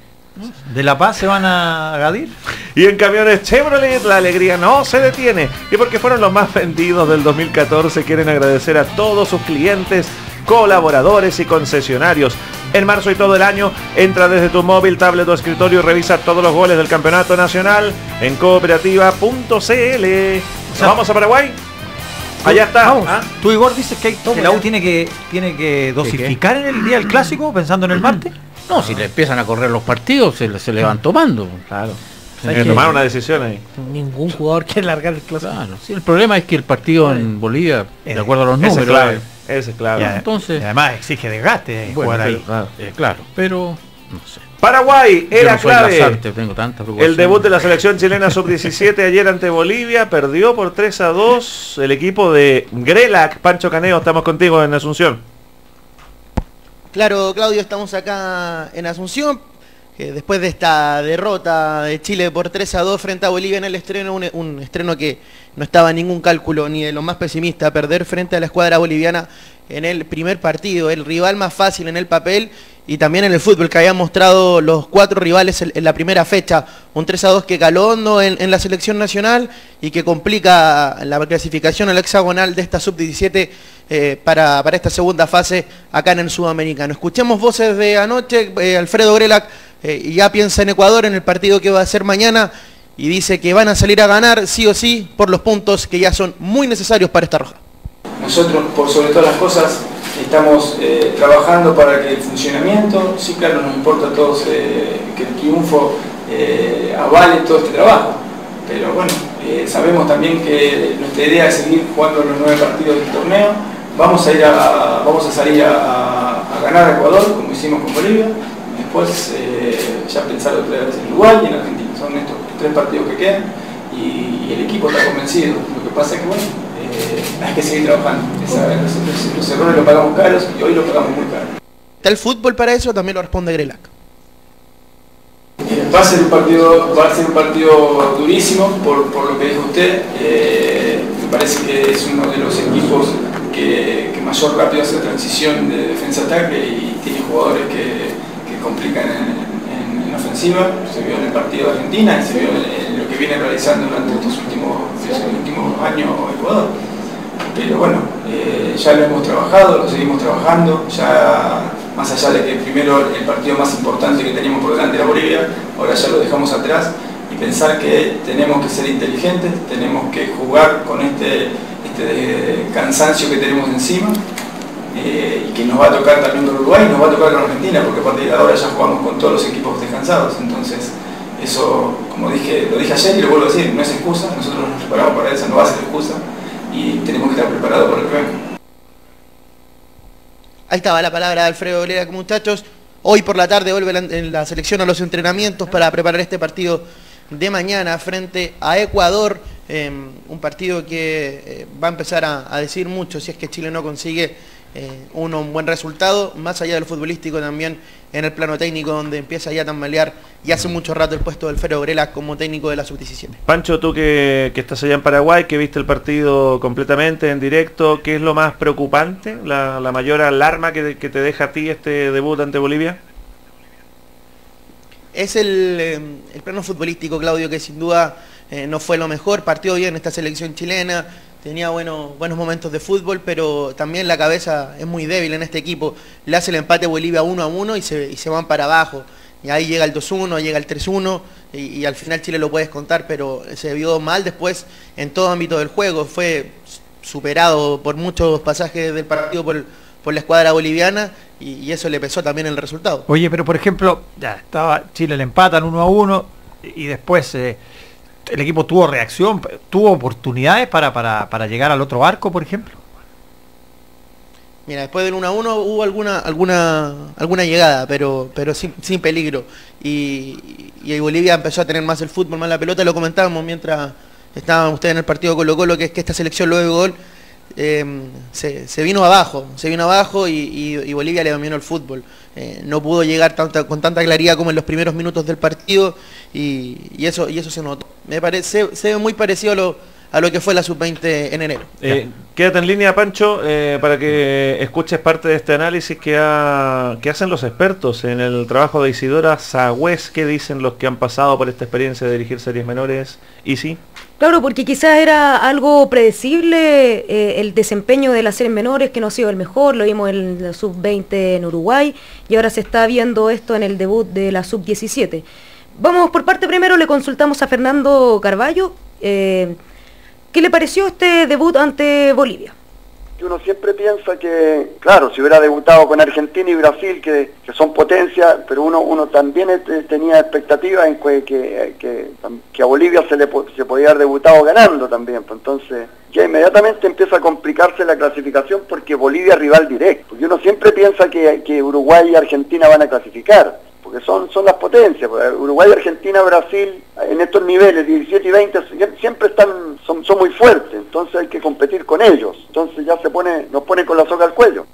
¿De La Paz se van a Agadir? Y en camiones Chevrolet la alegría no se detiene. Y porque fueron los más vendidos del 2014, quieren agradecer a todos sus clientes, colaboradores y concesionarios. En marzo y todo el año, entra desde tu móvil, tablet o escritorio y revisa todos los goles del campeonato nacional en cooperativa.cl. ¿Vamos a Paraguay? Allá está. Vamos. ¿ah? Tú Igor dices que, que la U tiene que tiene que dosificar en el día del clásico pensando en el martes. No, si le empiezan a correr los partidos, se, le- se le van tomando. Claro. ¿Sabes Hay que qué? tomar una decisión ahí. Ningún jugador quiere largar el clásico. Claro. Sí, el problema es que el partido en Bolivia, de acuerdo a los números, clave. eh, Ese es clave. Ya, entonces- y además exige desgaste bueno, jugar ahí. pero- Claro. eh, claro, pero no sé. Paraguay era no clave. Lazarte, tengo tanta preocupación. El debut de la selección chilena sub-17 ayer ante Bolivia perdió por 3 a 2 el equipo de Grelac. Pancho Caneo, estamos contigo en Asunción. Claro, Claudio, estamos acá en Asunción. Después de esta derrota de Chile por 3 a 2 frente a Bolivia en el estreno, un, estreno que no estaba en ningún cálculo ni de lo más pesimista, perder frente a la escuadra boliviana en el primer partido, el rival más fácil en el papel y también en el fútbol que habían mostrado los cuatro rivales en, la primera fecha, un 3 a 2 que caló hondo en, en la selección nacional y que complica la clasificación al hexagonal de esta sub-17 eh, para, para esta segunda fase acá en el Sudamericano. Escuchemos voces de anoche, eh, Alfredo Grelac eh, ya piensa en Ecuador en el partido que va a ser mañana y dice que van a salir a ganar sí o sí por los puntos que ya son muy necesarios para esta roja. Nosotros, por sobre todas las cosas, estamos eh, trabajando para que el funcionamiento, sí claro, nos importa a todos eh, que el triunfo avale todo este trabajo, pero bueno, sabemos también que nuestra idea es seguir jugando los nueve partidos del torneo, vamos a, ir a, vamos a salir a ganar a Ecuador, como hicimos con Bolivia, después eh, ya pensar otra vez en Uruguay y en Argentina, son estos tres partidos que quedan y, y el equipo está convencido, lo que pasa es que bueno, eh, hay que seguir trabajando. Esa- los, los errores los pagamos caros y hoy los pagamos muy caros. ¿Está el fútbol para eso? También lo responde Grelac. Eh, Va a ser un partido, va a ser un partido durísimo por, por lo que dijo usted. Me parece que es uno de los equipos que, que mayor rápido hace transición de defensa-ataque y tiene jugadores que complican en, en- en ofensiva. Se vio en el partido de Argentina y se vio en, lo que viene realizando durante estos últimos, últimos años Ecuador. Pero bueno, eh, ya lo hemos trabajado, lo seguimos trabajando, ya más allá de que primero el partido más importante que teníamos por delante era Bolivia, ahora ya lo dejamos atrás y pensar que tenemos que ser inteligentes, tenemos que jugar con este, este cansancio que tenemos encima eh, y que nos va a tocar también con Uruguay y nos va a tocar con Argentina, porque a partir de ahora ya jugamos con todos los equipos descansados. Entonces, eso, como dije, lo dije ayer y lo vuelvo a decir, no es excusa, nosotros nos preparamos para eso, no va a ser excusa y tenemos que estar preparados para el que Ahí estaba la palabra de Alfredo Olera, muchachos. Hoy por la tarde vuelve la, selección a los entrenamientos para preparar este partido de mañana frente a Ecuador. Em, un partido que eh, va a empezar a, decir mucho si es que Chile no consigue eh, uno, un buen resultado, más allá del futbolístico también en el plano técnico, donde empieza ya a tambalear y hace mucho rato el puesto del Fero Grela como técnico de la sub-17. Pancho, tú que, estás allá en Paraguay, que viste el partido completamente en directo, ¿qué es lo más preocupante, la, mayor alarma que, te deja a ti este debut ante Bolivia? Es el, em, el plano futbolístico, Claudio, que sin duda eh, no fue lo mejor, partió bien esta selección chilena, tenía buenos, buenos momentos de fútbol, pero también la cabeza es muy débil en este equipo. Le hace el empate Bolivia 1 a 1 y se, y se van para abajo. Y ahí llega el 2-1, llega el 3-1 y, al final Chile lo puedes contar, pero se vio mal después en todo ámbito del juego. Fue superado por muchos pasajes del partido por, por la escuadra boliviana y, eso le pesó también el resultado. Oye, pero por ejemplo, ya estaba Chile le empatan 1 a 1 y después eh, el equipo tuvo reacción, tuvo oportunidades para, para, llegar al otro arco, por ejemplo. Mira, después del 1 a 1 hubo alguna alguna alguna llegada, pero pero sin, peligro. Y, y, Bolivia empezó a tener más el fútbol, más la pelota, lo comentábamos mientras estaban ustedes en el partido Colo Colo, que es que esta selección luego de gol Em, se, vino abajo, se vino abajo y, Bolivia le dominó el fútbol. Eh, no pudo llegar con tanta claridad como en los primeros minutos del partido y, eso, y eso se notó. Me parece, se ve muy parecido a lo, a lo que fue la sub-20 en enero. Eh, quédate en línea, Pancho, eh, para que escuches parte de este análisis que, que hacen los expertos en el trabajo de Isidora Sagüez. ¿Qué dicen los que han pasado por esta experiencia de dirigir series menores? ¿Y sí? Claro, porque quizás era algo predecible eh, el desempeño de las series menores, que no ha sido el mejor, lo vimos en la sub-20 en Uruguay, y ahora se está viendo esto en el debut de la sub-17. Vamos por parte primero, le consultamos a Fernando Carballo. Eh, ¿Qué le pareció este debut ante Bolivia? Uno siempre piensa que, claro, si hubiera debutado con Argentina y Brasil, que, son potencias, pero uno, uno también este, tenía expectativas en que, que, a Bolivia se le se podía haber debutado ganando también. Pues entonces, ya inmediatamente empieza a complicarse la clasificación porque Bolivia es rival directo. Y uno siempre piensa que, que Uruguay y Argentina van a clasificar porque son, son las potencias. Pues, Uruguay, Argentina, Brasil, en estos niveles 17 y 20 siempre están, son, son muy fuertes, entonces hay que competir con ellos. Entonces ya se pone, nos pone con la soga al cuello.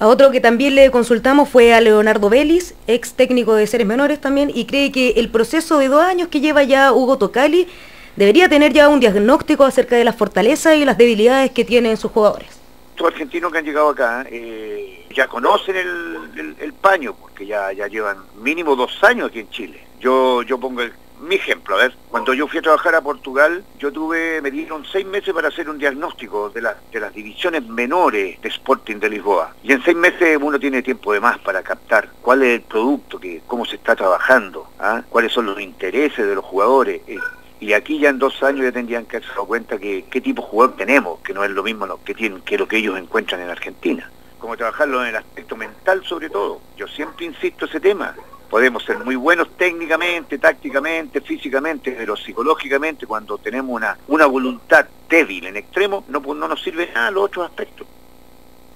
A otro que también le consultamos fue a Leonardo Vélez, ex técnico de seres menores también, y cree que el proceso de dos años que lleva ya Hugo Tocali debería tener ya un diagnóstico acerca de las fortalezas y las debilidades que tienen sus jugadores. Los argentinos que han llegado acá eh, ya conocen el, paño, porque ya, ya llevan mínimo dos años aquí en Chile. Yo, yo pongo mi ejemplo, a ver, cuando yo fui a trabajar a Portugal, yo tuve, me dieron seis meses para hacer un diagnóstico de, de las divisiones menores de Sporting de Lisboa. Y en seis meses uno tiene tiempo de más para captar cuál es el producto, que, cómo se está trabajando, ¿ah? cuáles son los intereses de los jugadores. Eh, y aquí ya en dos años ya tendrían que haberse cuenta que qué tipo de jugador tenemos, que no es lo mismo lo que, tienen, que lo que ellos encuentran en Argentina. Como trabajarlo en el aspecto mental sobre todo. Yo siempre insisto ese tema. Podemos ser muy buenos técnicamente, tácticamente, físicamente, pero psicológicamente cuando tenemos una, una voluntad débil en extremo, no, no nos sirve nada los otros aspectos.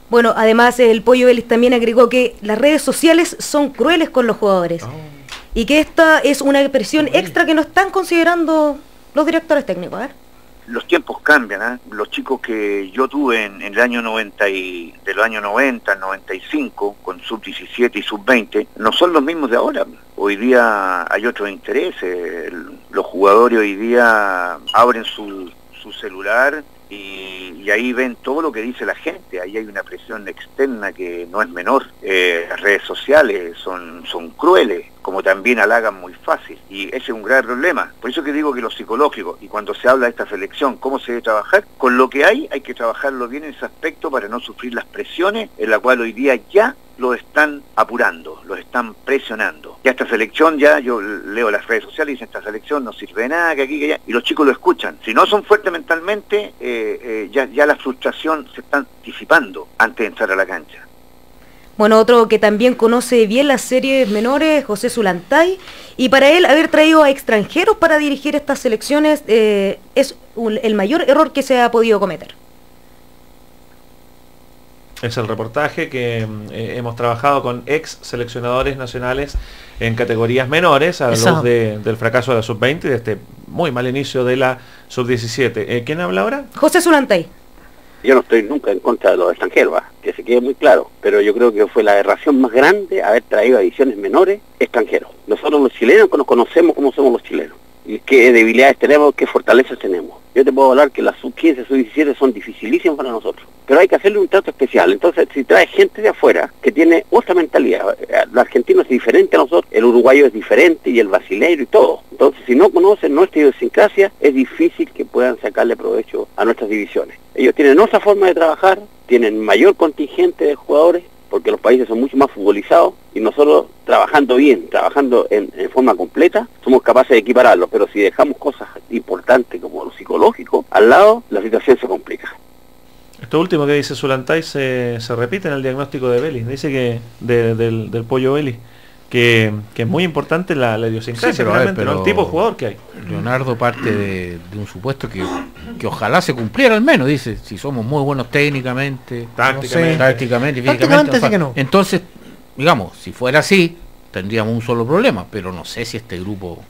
Bueno, además el Pollo Vélez también agregó que las redes sociales son crueles con los jugadores. Oh y que esta es una presión extra que no están considerando los directores técnicos. Los tiempos cambian, ¿eh? los chicos que yo tuve en, el año 90 y de los años 90 95 con sub 17 y sub 20 no son los mismos de ahora. Hoy día hay otros intereses, los jugadores hoy día abren su, su celular y, ahí ven todo lo que dice la gente, ahí hay una presión externa que no es menor. Eh, las redes sociales son, son crueles, como también halagan muy fácil, y ese es un gran problema. Por eso que digo que lo psicológico, y cuando se habla de esta selección, cómo se debe trabajar, con lo que hay hay que trabajarlo bien en ese aspecto para no sufrir las presiones en la cual hoy día ya los están apurando, los están presionando. Ya esta selección, ya yo leo las redes sociales y dicen, esta selección no sirve de nada, que aquí, que allá, y los chicos lo escuchan. Si no son fuertes mentalmente, eh, eh, ya, ya la frustración se está disipando antes de entrar a la cancha. Bueno, otro que también conoce bien las series menores, José Zulantay, y para él haber traído a extranjeros para dirigir estas selecciones eh, es un- el mayor error que se ha podido cometer. Es el reportaje que mm, eh, hemos trabajado con ex seleccionadores nacionales en categorías menores a luz de- del fracaso de la sub-20 y de este muy mal inicio de la sub-17. Eh, ¿Quién habla ahora? José Zulantay. Yo no estoy nunca en contra de los extranjeros, que se quede muy claro, pero yo creo que fue la aberración más grande haber traído ediciones menores extranjeros. Nosotros los chilenos nos conocemos como somos los chilenos, y qué debilidades tenemos, qué fortalezas tenemos. Yo te puedo hablar que las sub-15, sub-17 son dificilísimas para nosotros, pero hay que hacerle un trato especial. Entonces, si trae gente de afuera que tiene otra mentalidad, eh, el argentino es diferente a nosotros, el uruguayo es diferente y el brasileiro y todo. Entonces, si no conocen nuestra idiosincrasia, es difícil que puedan sacarle provecho a nuestras divisiones. Ellos tienen otra forma de trabajar, tienen mayor contingente de jugadores, porque los países son mucho más futbolizados y nosotros trabajando bien, trabajando en, forma completa, somos capaces de equipararlos, pero si dejamos cosas importantes como lo psicológico al lado, la situación se complica. Esto último que dice Zulantay se, se repite en el diagnóstico de Vélez. Dice que de- del, del pollo Vélez que, que es muy importante la, la idiosincrasia, Sí, pero, ver, ¿no? el tipo de jugador que hay. Leonardo parte de, de un supuesto que, que ojalá se cumpliera al menos, dice, si somos muy buenos técnicamente, Tácticamente. tácticamente, y Tácticamente físicamente. sí que no. Entonces, digamos, si fuera así, tendríamos un solo problema, pero no sé si este grupo,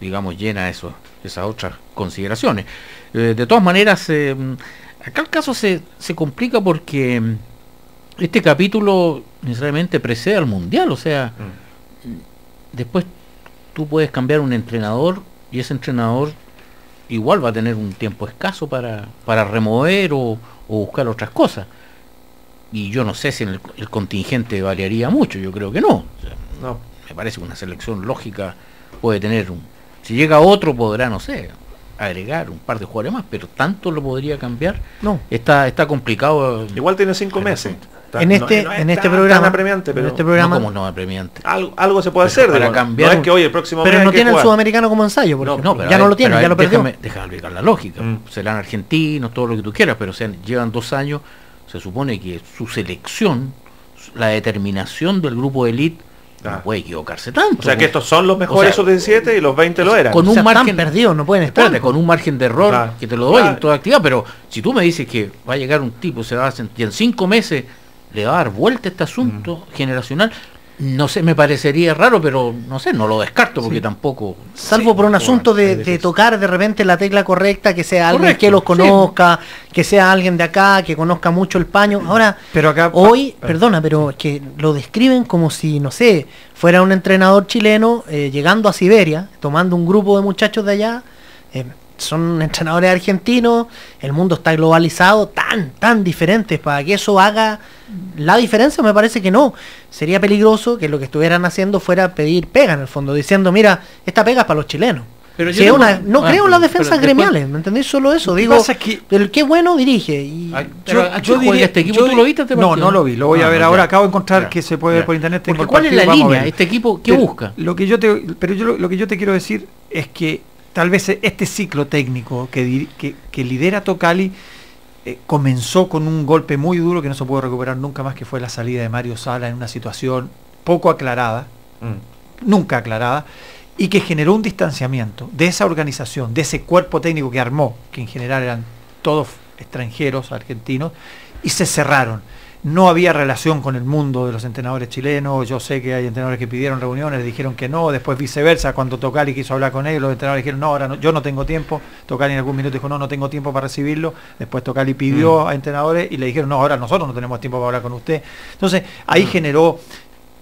digamos, llena eso, esas otras consideraciones. Eh, de todas maneras, eh, acá el caso se, se complica porque mm, este capítulo necesariamente precede al mundial, o sea, después tú puedes cambiar un entrenador y ese entrenador igual va a tener un tiempo escaso para, para remover o, o buscar otras cosas. Y yo no sé si en el, el contingente variaría mucho, yo creo que no. O sea, No. Me parece que una selección lógica puede tener un... Si llega otro podrá, no sé, agregar un par de jugadores más, pero tanto lo podría cambiar. No. Está, está complicado. Igual tiene cinco meses. En este, en este programa, apremiante, pero en este programa, No, como no apremiante. algo, algo se puede Pero hacer. para cambiar no es un- que hoy el próximo pero no hay que tiene el jugar. sudamericano como ensayo, por No, ejemplo. no, pero ya no lo tiene, pero ya lo perdió. Déjame, déjame aplicar la lógica. Mm. Serán argentinos, todo lo que tú quieras, pero sean, llevan dos años. Se supone que su selección, la determinación del grupo de elite, no puede equivocarse tanto. O sea que estos son los mejores O sea, sub-17 y los 20 lo eran. con un O sea, están margen perdidos, no pueden estar. Espérate, con un margen de error Claro. que te lo doy Claro. en toda actividad, pero si tú me dices que va a llegar un tipo, se va a sentir en cinco meses le va a dar vuelta este asunto Mm. generacional, no sé, me parecería raro, pero no sé, no lo descarto porque tampoco. Salvo por un asunto de, tocar de repente la tecla correcta, que sea alguien que los sí. conozca, que sea alguien de acá, que conozca mucho el paño. Ahora, Pero acá hoy, perdona, pero es que lo describen como si, no sé, fuera un entrenador chileno eh, llegando a Siberia, tomando un grupo de muchachos de allá. eh, son entrenadores argentinos, el mundo está globalizado, tan, tan diferentes, para que eso haga la diferencia me parece que no. Sería peligroso que lo que estuvieran haciendo fuera pedir pega en el fondo, diciendo, mira, esta pega es para los chilenos. Pero yo Si tengo- una- no ah, creo en las defensas después- gremiales, ¿me entendés? Solo eso, que digo, pasa es que- el qué bueno dirige. Y Ay, pero ¿a qué juega este equipo? yo ¿Tú lo viste este No, no lo vi, lo voy Ah, a ver no, ahora. ya. Acabo de encontrar Ya, que se puede ver por internet. Porque ¿cuál es la línea? ¿Este equipo qué Pero busca? Lo que yo te, pero yo lo, lo que yo te quiero decir es que tal vez este ciclo técnico que, que, que lidera Tocali eh, comenzó con un golpe muy duro que no se pudo recuperar nunca más, que fue la salida de Mario Sala en una situación poco aclarada, Mm. nunca aclarada, y que generó un distanciamiento de esa organización, de ese cuerpo técnico que armó, que en general eran todos extranjeros, argentinos, y se cerraron. No había relación con el mundo de los entrenadores chilenos. Yo sé que hay entrenadores que pidieron reuniones, le dijeron que no. Después viceversa, cuando Tocali quiso hablar con ellos, los entrenadores dijeron, no, ahora no, yo no tengo tiempo. Tocali en algún minuto dijo, no, no tengo tiempo para recibirlo. Después Tocali pidió a entrenadores y le dijeron, no, ahora nosotros no tenemos tiempo para hablar con usted. Entonces, ahí generó,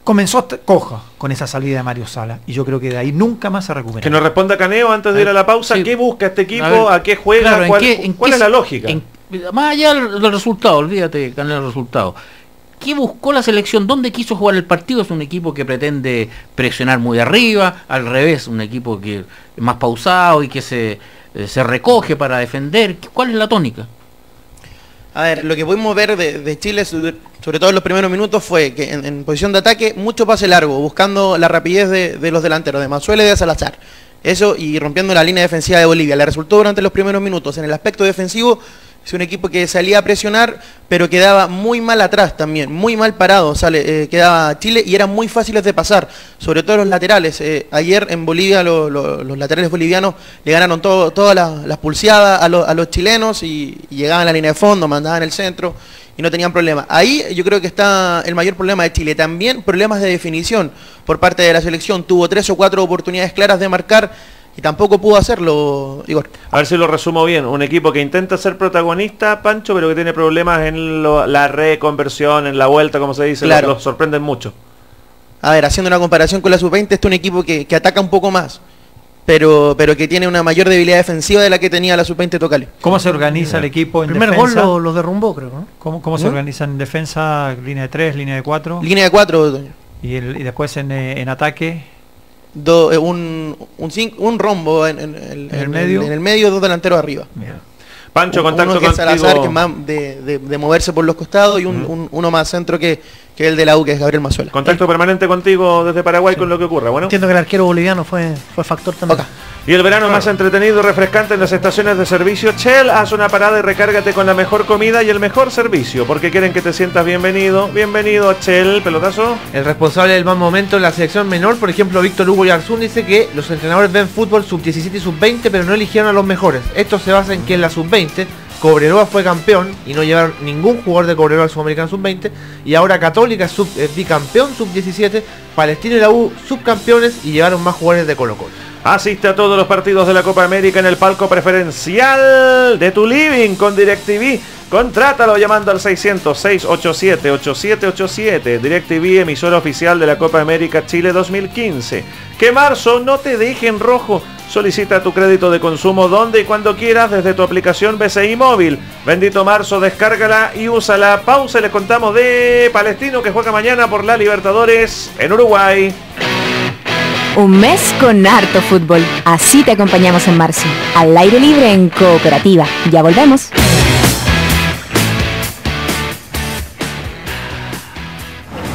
comenzó coja con esa salida de Mario Sala. Y yo creo que de ahí nunca más se recuperó. Que nos responda Caneo antes de ir a la pausa. Sí. ¿Qué busca este equipo? A ver, ¿A, qué juega? claro, ¿en ¿Cuál, qué- en cuál qué es la lógica? en- más allá del, resultado, olvídate, ganar el resultado. ¿Qué buscó la selección? ¿Dónde quiso jugar el partido? Es un equipo que pretende presionar muy arriba, al revés, un equipo que más pausado y que se, eh, se recoge para defender. ¿Cuál es la tónica? A ver, lo que pudimos ver de, Chile, sobre todo en los primeros minutos, fue que en, posición de ataque, mucho pase largo, buscando la rapidez de, de los delanteros, de Mazuela y de Salazar. Eso y rompiendo la línea defensiva de Bolivia. Le resultó durante los primeros minutos. En el aspecto defensivo, es un equipo que salía a presionar, pero quedaba muy mal atrás también, muy mal parado eh, quedaba Chile y eran muy fáciles de pasar, sobre todo los laterales. Eh, ayer en Bolivia lo- lo- los laterales bolivianos le ganaron todas las, pulseadas a los chilenos y, y llegaban a la línea de fondo, mandaban el centro y no tenían problema. Ahí yo creo que está el mayor problema de Chile. También problemas de definición por parte de la selección. Tuvo tres o cuatro oportunidades claras de marcar y tampoco pudo hacerlo, Igor. A ver si lo resumo bien. Un equipo que intenta ser protagonista, Pancho, pero que tiene problemas en lo- la reconversión, en la vuelta, como se dice. Claro. Los, los sorprenden mucho. A ver, haciendo una comparación con la sub-20, este es un equipo que, que ataca un poco más, pero, pero que tiene una mayor debilidad defensiva de la que tenía la sub-20 Tocali. ¿Cómo se organiza el equipo en El primer defensa? gol lo, lo derrumbó, creo, ¿no? ¿Cómo, cómo se ¿Mm? organiza en defensa? Línea de 3, línea de 4. Línea de 4, Y, el- y después en, eh, en ataque. Un, un, cin- un rombo en, en- en- ¿En el medio? en el medio, dos delanteros arriba. Pancho, contacto uno que es contigo. Salazar, que es más de, de- de moverse por los costados, y un, un- uno más centro que, que el de la U, que es Gabriel Mazuela. Contacto permanente contigo desde Paraguay con lo que ocurra. Bueno. Entiendo que el arquero boliviano fue, fue factor también. Y el verano más entretenido y refrescante en las estaciones de servicio Shell. Haz una parada y recárgate con la mejor comida y el mejor servicio. Porque quieren que te sientas bienvenido. Bienvenido a Shell, pelotazo. El responsable del mal momento en la selección menor, por ejemplo, Víctor Hugo Yarzún, dice que los entrenadores ven fútbol sub-17 y sub-20, pero no eligieron a los mejores. Esto se basa en que en la sub-20, Cobreroa fue campeón y no llevaron ningún jugador de Cobreroa al Sudamericano sub-20, y ahora Católica sub- bicampeón sub-17, Palestino y la U subcampeones y llevaron más jugadores de Colo Colo. Asiste a todos los partidos de la Copa América en el palco preferencial de tu living con DirecTV. Contrátalo llamando al 600-687-8787. DirecTV, emisora oficial de la Copa América Chile 2015. Que marzo no te deje en rojo. Solicita tu crédito de consumo donde y cuando quieras desde tu aplicación BCI móvil. Bendito marzo, descárgala y úsala. Pausa y les contamos de Palestino que juega mañana por la Libertadores en Uruguay. Un mes con harto fútbol. Así te acompañamos en marzo. Al aire libre en Cooperativa. Ya volvemos.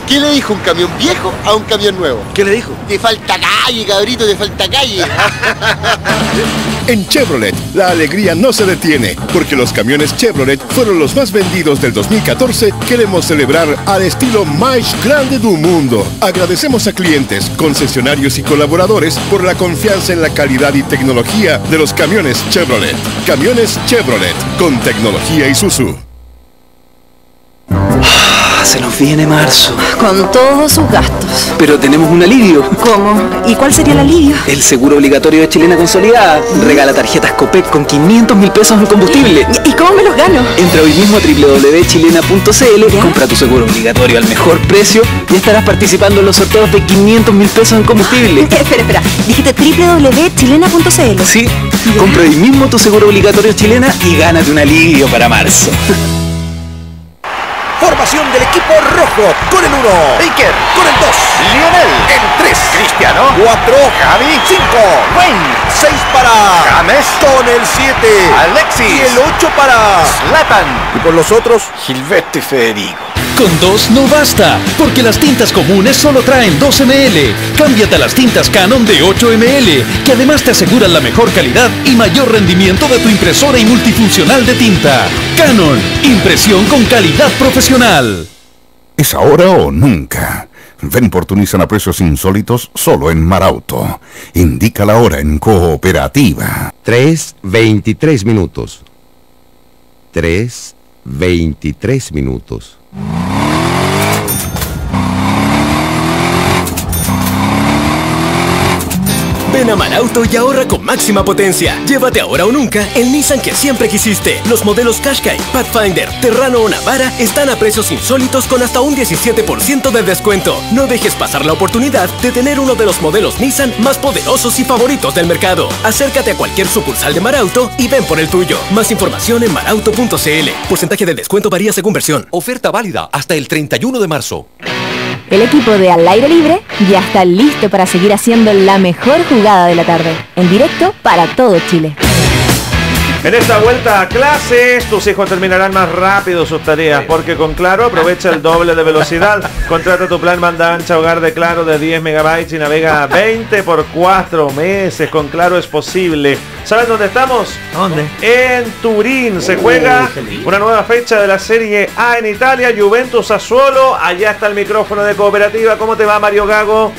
¿Qué le dijo un camión viejo a un camión nuevo? ¿Qué le dijo? Te falta calle, cabrito, te falta calle. En Chevrolet, la alegría no se detiene, porque los camiones Chevrolet fueron los más vendidos del 2014. Queremos celebrar al estilo más grande del mundo. Agradecemos a clientes, concesionarios y colaboradores por la confianza en la calidad y tecnología de los camiones Chevrolet. Camiones Chevrolet, con tecnología Isuzu. Se nos viene marzo. Con todos sus gastos. Pero tenemos un alivio. ¿Cómo? ¿Y cuál sería el alivio? El seguro obligatorio de Chilena Consolidada. Regala tarjetas COPEC con 500 mil pesos en combustible. ¿Y cómo me los gano? Entra hoy mismo a www.chilena.cl, compra tu seguro obligatorio al mejor precio y estarás participando en los sorteos de 500 mil pesos en combustible. espera, espera. Dijiste www.chilena.cl. Sí, compra hoy mismo tu seguro obligatorio chilena y gánate un alivio para marzo. Formación del equipo rojo. Con el 1. Baker. Con el 2. Lionel. El 3. Cristiano. 4. Javi. 5. Wayne. 6 para James. Con el 7. Alexis. Y el 8 para Zlatan. Y por los otros, Gilberto y Federico. Con dos no basta, porque las tintas comunes solo traen 2 ml. Cámbiate a las tintas Canon de 8 ml, que además te aseguran la mejor calidad y mayor rendimiento de tu impresora y multifuncional de tinta. Canon, impresión con calidad profesional. ¿Es ahora o nunca? Ven por tu Nissan a precios insólitos solo en Marauto. Indica la hora en cooperativa. 3.23 minutos. 3.23 minutos. Thank you. Ven y ahorra con máxima potencia. Llévate ahora o nunca el Nissan que siempre quisiste. Los modelos Qashqai, Pathfinder, Terrano o Navara están a precios insólitos con hasta un 17% de descuento. No dejes pasar la oportunidad de tener uno de los modelos Nissan más poderosos y favoritos del mercado. Acércate a cualquier sucursal de Marauto y ven por el tuyo. Más información en marauto.cl. Porcentaje de descuento varía según versión. Oferta válida hasta el 31 de marzo. El equipo de Al Aire Libre ya está listo para seguir haciendo la mejor jugada de la tarde. En directo para todo Chile. En esta vuelta a clases, tus hijos terminarán más rápido sus tareas, porque con Claro aprovecha el doble de velocidad. Contrata tu plan banda ancha hogar de Claro de 10 megabytes y navega 20 por 4 meses. Con Claro es posible. ¿Saben dónde estamos? ¿Dónde? En Turín. Se juega una nueva fecha de la Serie A en Italia. Juventus Sassuolo. Allá está el micrófono de cooperativa. ¿Cómo te va Mario Gago?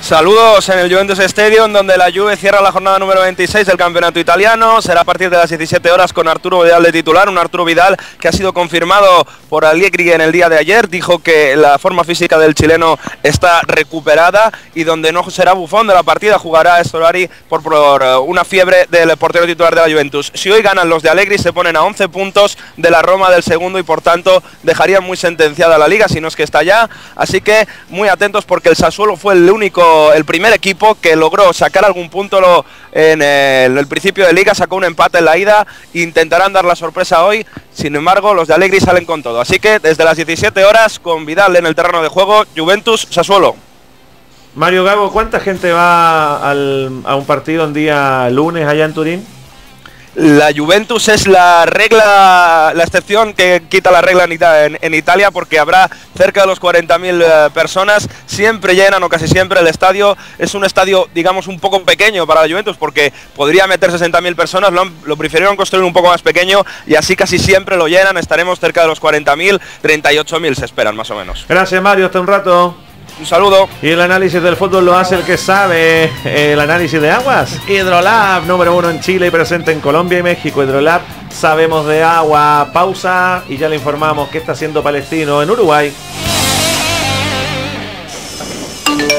Saludos en el Juventus Stadium, donde la Juve cierra la jornada número 26 del campeonato italiano. Será a partir de las 17 horas con Arturo Vidal de titular. Un Arturo Vidal que ha sido confirmado por Allegri en el día de ayer. Dijo que la forma física del chileno está recuperada y donde no será bufón de la partida jugará Estolari por, por eh, una fiebre del portero titular de la Juventus. Si hoy ganan los de Allegri, se ponen a 11 puntos de la Roma del segundo y por tanto dejarían muy sentenciada la liga, si no es que está ya. Así que muy atentos porque el Sassuolo fue el único el primer equipo que logró sacar algún punto en el, el principio de liga, sacó un empate en la ida, intentarán dar la sorpresa hoy, sin embargo los de Allegri salen con todo. Así que desde las 17 horas con Vidal en el terreno de juego, Juventus Sassuolo. Mario Gago, ¿cuánta gente va al- a un partido en día lunes allá en Turín? La Juventus es la regla, la excepción que quita la regla en, Ita- en- en Italia porque habrá cerca de los 40.000 eh, personas, siempre llenan o casi siempre el estadio. Es un estadio, digamos, un poco pequeño para la Juventus porque podría meter 60.000 personas, lo, lo prefirieron construir un poco más pequeño y así casi siempre lo llenan. Estaremos cerca de los 40.000, 38.000 se esperan más o menos. Gracias Mario, hasta un rato. Un saludo. Y el análisis del fútbol lo hace el que sabe. El análisis de aguas. Hidrolab, número uno en Chile y presente en Colombia y México. Hidrolab, sabemos de agua. Pausa y ya le informamos qué está haciendo Palestino en Uruguay.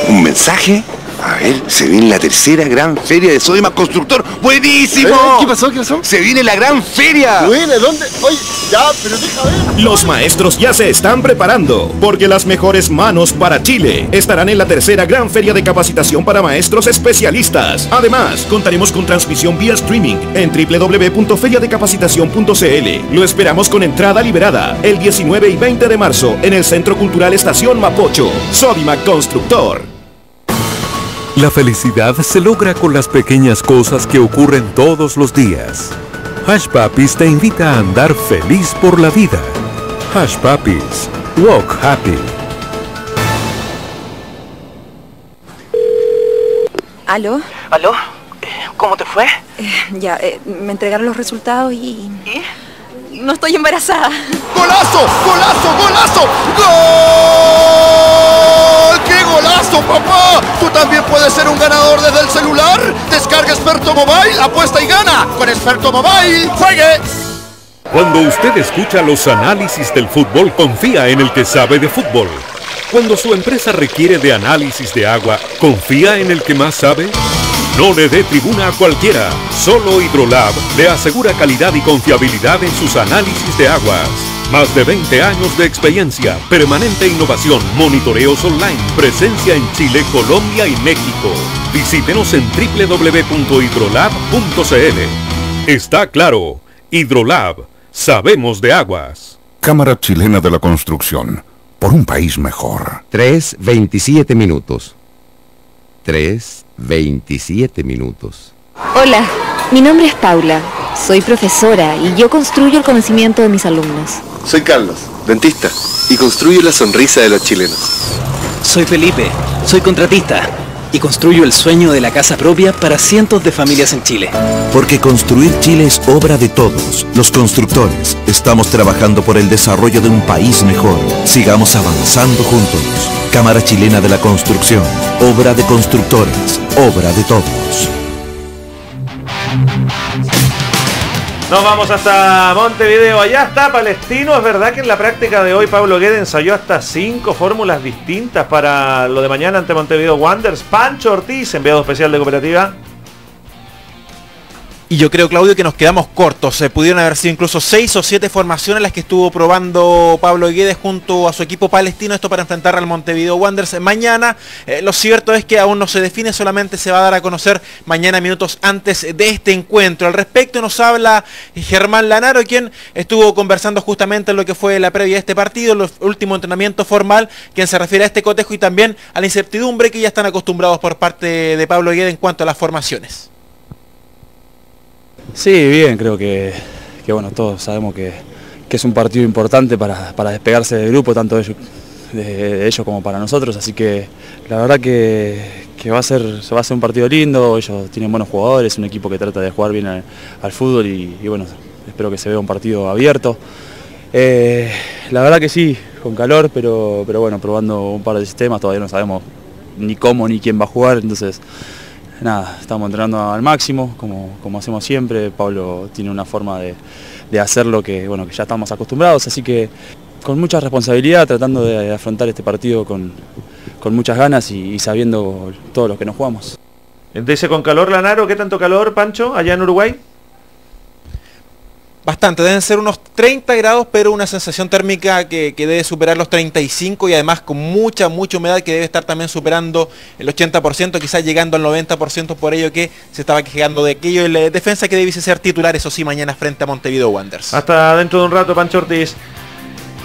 ¿Un mensaje? A ver, se viene la tercera gran feria de Sodimac Constructor. ¡Buenísimo! ¿Eh? ¿Qué pasó? ¿Qué pasó? Se viene la gran feria. Bueno, ¿dónde? Oye, ya, pero deja ver. Los maestros ya se están preparando, porque las mejores manos para Chile estarán en la tercera gran feria de capacitación para maestros especialistas. Además, contaremos con transmisión vía streaming en www.feriadecapacitación.cl. Lo esperamos con entrada liberada el 19 y 20 de marzo en el Centro Cultural Estación Mapocho. Sodimac Constructor. La felicidad se logra con las pequeñas cosas que ocurren todos los días. Hash Puppies te invita a andar feliz por la vida. Hash Puppies, walk happy. ¿Aló? ¿Aló? ¿Cómo te fue? Eh, ya, eh, me entregaron los resultados y... No estoy embarazada. ¡Golazo! ¡Golazo! ¡Golazo! ¡Gol! ¡Qué golazo, papá! Tú también puedes ser un ganador desde el celular. Descarga Experto Mobile, apuesta y gana. Con Experto Mobile, juegue. Cuando usted escucha los análisis del fútbol, confía en el que sabe de fútbol. Cuando su empresa requiere de análisis de agua, ¿confía en el que más sabe? No le dé tribuna a cualquiera. Solo Hidrolab le asegura calidad y confiabilidad en sus análisis de aguas. Más de 20 años de experiencia, permanente innovación, monitoreos online, presencia en Chile, Colombia y México. Visítenos en www.hidrolab.cl. Está claro, Hidrolab, sabemos de aguas. Cámara Chilena de la Construcción. Por un país mejor. 3, 27 minutos. 3, 27 minutos. Hola, mi nombre es Paula. Soy profesora y yo construyo el conocimiento de mis alumnos. Soy Carlos, dentista, y construyo la sonrisa de los chilenos. Soy Felipe, soy contratista y construyo el sueño de la casa propia para cientos de familias en Chile. Porque construir Chile es obra de todos, los constructores. Estamos trabajando por el desarrollo de un país mejor. Sigamos avanzando juntos. Cámara Chilena de la Construcción. Obra de constructores. Obra de todos. Nos vamos hasta Montevideo. Allá está Palestino. Es verdad que en la práctica de hoy Pablo Guede ensayó hasta cinco fórmulas distintas para lo de mañana ante Montevideo Wanderers. Pancho Ortiz, enviado especial de cooperativa. Y yo creo, Claudio, que nos quedamos cortos. Se pudieron haber sido incluso seis o siete formaciones las que estuvo probando Pablo Guedes junto a su equipo palestino, esto para enfrentar al Montevideo Wanderers mañana. Eh, lo cierto es que aún no se define, solamente se va a dar a conocer mañana minutos antes de este encuentro. Al respecto nos habla Germán Lanaro, quien estuvo conversando justamente en lo que fue la previa de este partido, el último entrenamiento formal, quien se refiere a este cotejo y también a la incertidumbre que ya están acostumbrados por parte de Pablo Guedes en cuanto a las formaciones. Sí, bien, creo que, que, bueno, todos sabemos que, que es un partido importante para, para despegarse del grupo, tanto de ellos, como para nosotros, así que la verdad que, que va, a ser, va a ser un partido lindo, ellos tienen buenos jugadores, un equipo que trata de jugar bien al, fútbol y, y, bueno, espero que se vea un partido abierto. Eh, la verdad que sí, con calor, pero, pero bueno, probando un par de sistemas, todavía no sabemos ni cómo ni quién va a jugar, entonces nada, estamos entrenando al máximo, como, como hacemos siempre, Pablo tiene una forma de, de hacerlo que, bueno, que ya estamos acostumbrados, así que con mucha responsabilidad, tratando de afrontar este partido con, con muchas ganas y, sabiendo todo lo que nos jugamos. Dice con calor Lanaro, ¿qué tanto calor, Pancho, allá en Uruguay? Bastante, deben ser unos 30 grados, pero una sensación térmica que, que, debe superar los 35 y además con mucha, mucha humedad que debe estar también superando el 80%, quizás llegando al 90%, por ello que se estaba quejando de aquello. Y la defensa que debiese ser titular, eso sí, mañana frente a Montevideo Wanderers. Hasta dentro de un rato, Pancho Ortiz.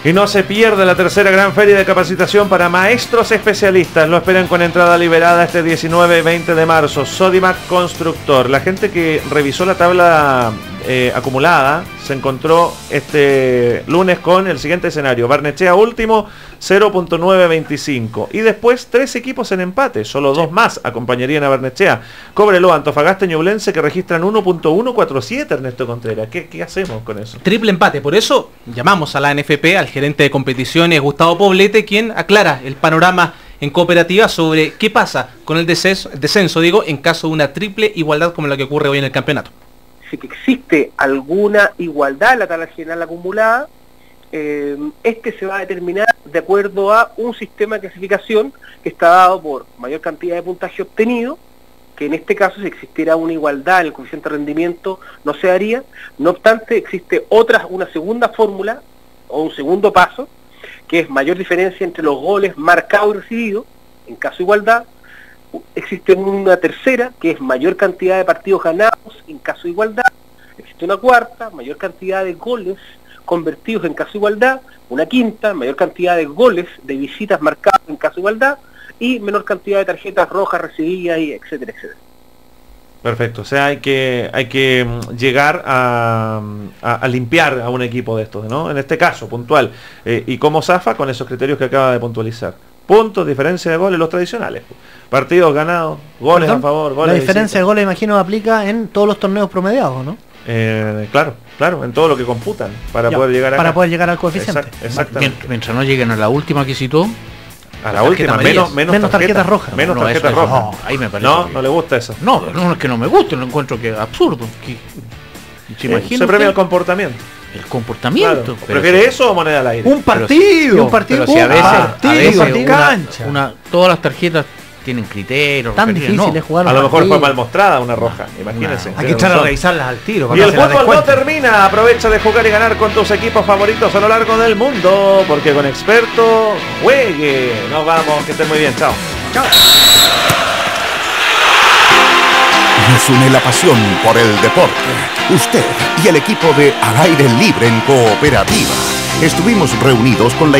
Y no se pierde la tercera gran feria de capacitación para maestros especialistas. Lo esperan con entrada liberada este 19-20 de marzo. Sodimac Constructor. La gente que revisó la tabla eh, acumulada se encontró este lunes con el siguiente escenario. Barnechea último 0.925 y después tres equipos en empate, solo dos más acompañarían a Barnechea. Cóbrelo, Antofagasta y Ñublense que registran 1.147 Ernesto Contreras. ¿Qué, ¿Qué, hacemos con eso? Triple empate, por eso llamamos a la NFP, al gerente de competiciones Gustavo Poblete, quien aclara el panorama en cooperativa sobre qué pasa con el descenso, descenso digo, en caso de una triple igualdad como la que ocurre hoy en el campeonato si que existe alguna igualdad en la tabla general acumulada, eh, este se va a determinar de acuerdo a un sistema de clasificación que está dado por mayor cantidad de puntaje obtenido, que en este caso si existiera una igualdad en el coeficiente de rendimiento no se daría, no obstante existe otra, una segunda fórmula o un segundo paso, que es mayor diferencia entre los goles marcados y recibidos, en caso de igualdad, existe una tercera, que es mayor cantidad de partidos ganados en caso de igualdad, existe una cuarta, mayor cantidad de goles convertidos en caso de igualdad, una quinta, mayor cantidad de goles de visitas marcadas en caso de igualdad, y menor cantidad de tarjetas rojas recibidas, y etcétera, etcétera. Perfecto, o sea, hay que, hay que llegar a, a, a, limpiar a un equipo de estos, ¿no? En este caso, puntual. Eh, ¿Y cómo zafa? Con esos criterios que acaba de puntualizar. Puntos, diferencia de goles, los tradicionales. Partidos ganados, goles Perdón, a favor, goles La diferencia de goles, imagino, aplica en todos los torneos promediados, ¿no? Eh, claro, claro, en todo lo que computan para Ya, poder llegar a para poder llegar al coeficiente. exactamente. Mientras no lleguen a la última que citó. A la última, menos, menos, Menos tarjetas rojas. Menos No, tarjetas eso- rojas. no, ahí me parece No, que- no le gusta eso. No, no es que no me guste, lo encuentro que es absurdo. Que, ¿Se Eh, premia el comportamiento. El comportamiento. Claro. pero ¿Prefiere si- eso o moneda al aire? Un pero partido. si- un partido. pero si a veces, partido, a veces un partido. una- cancha. una- todas las tarjetas tienen criterios. Tan difícil no. es jugar A lo mejor fue mal mostrada una roja, imagínense. Hay que entrar a revisarlas al tiro. Y el fútbol no termina. Aprovecha de jugar y ganar con tus equipos favoritos a lo largo del mundo. Porque con experto juegue. Nos vamos. Que estén muy bien. Chao. Nos une la pasión por el deporte. Usted y el equipo de Al Aire Libre en Cooperativa. Estuvimos reunidos con la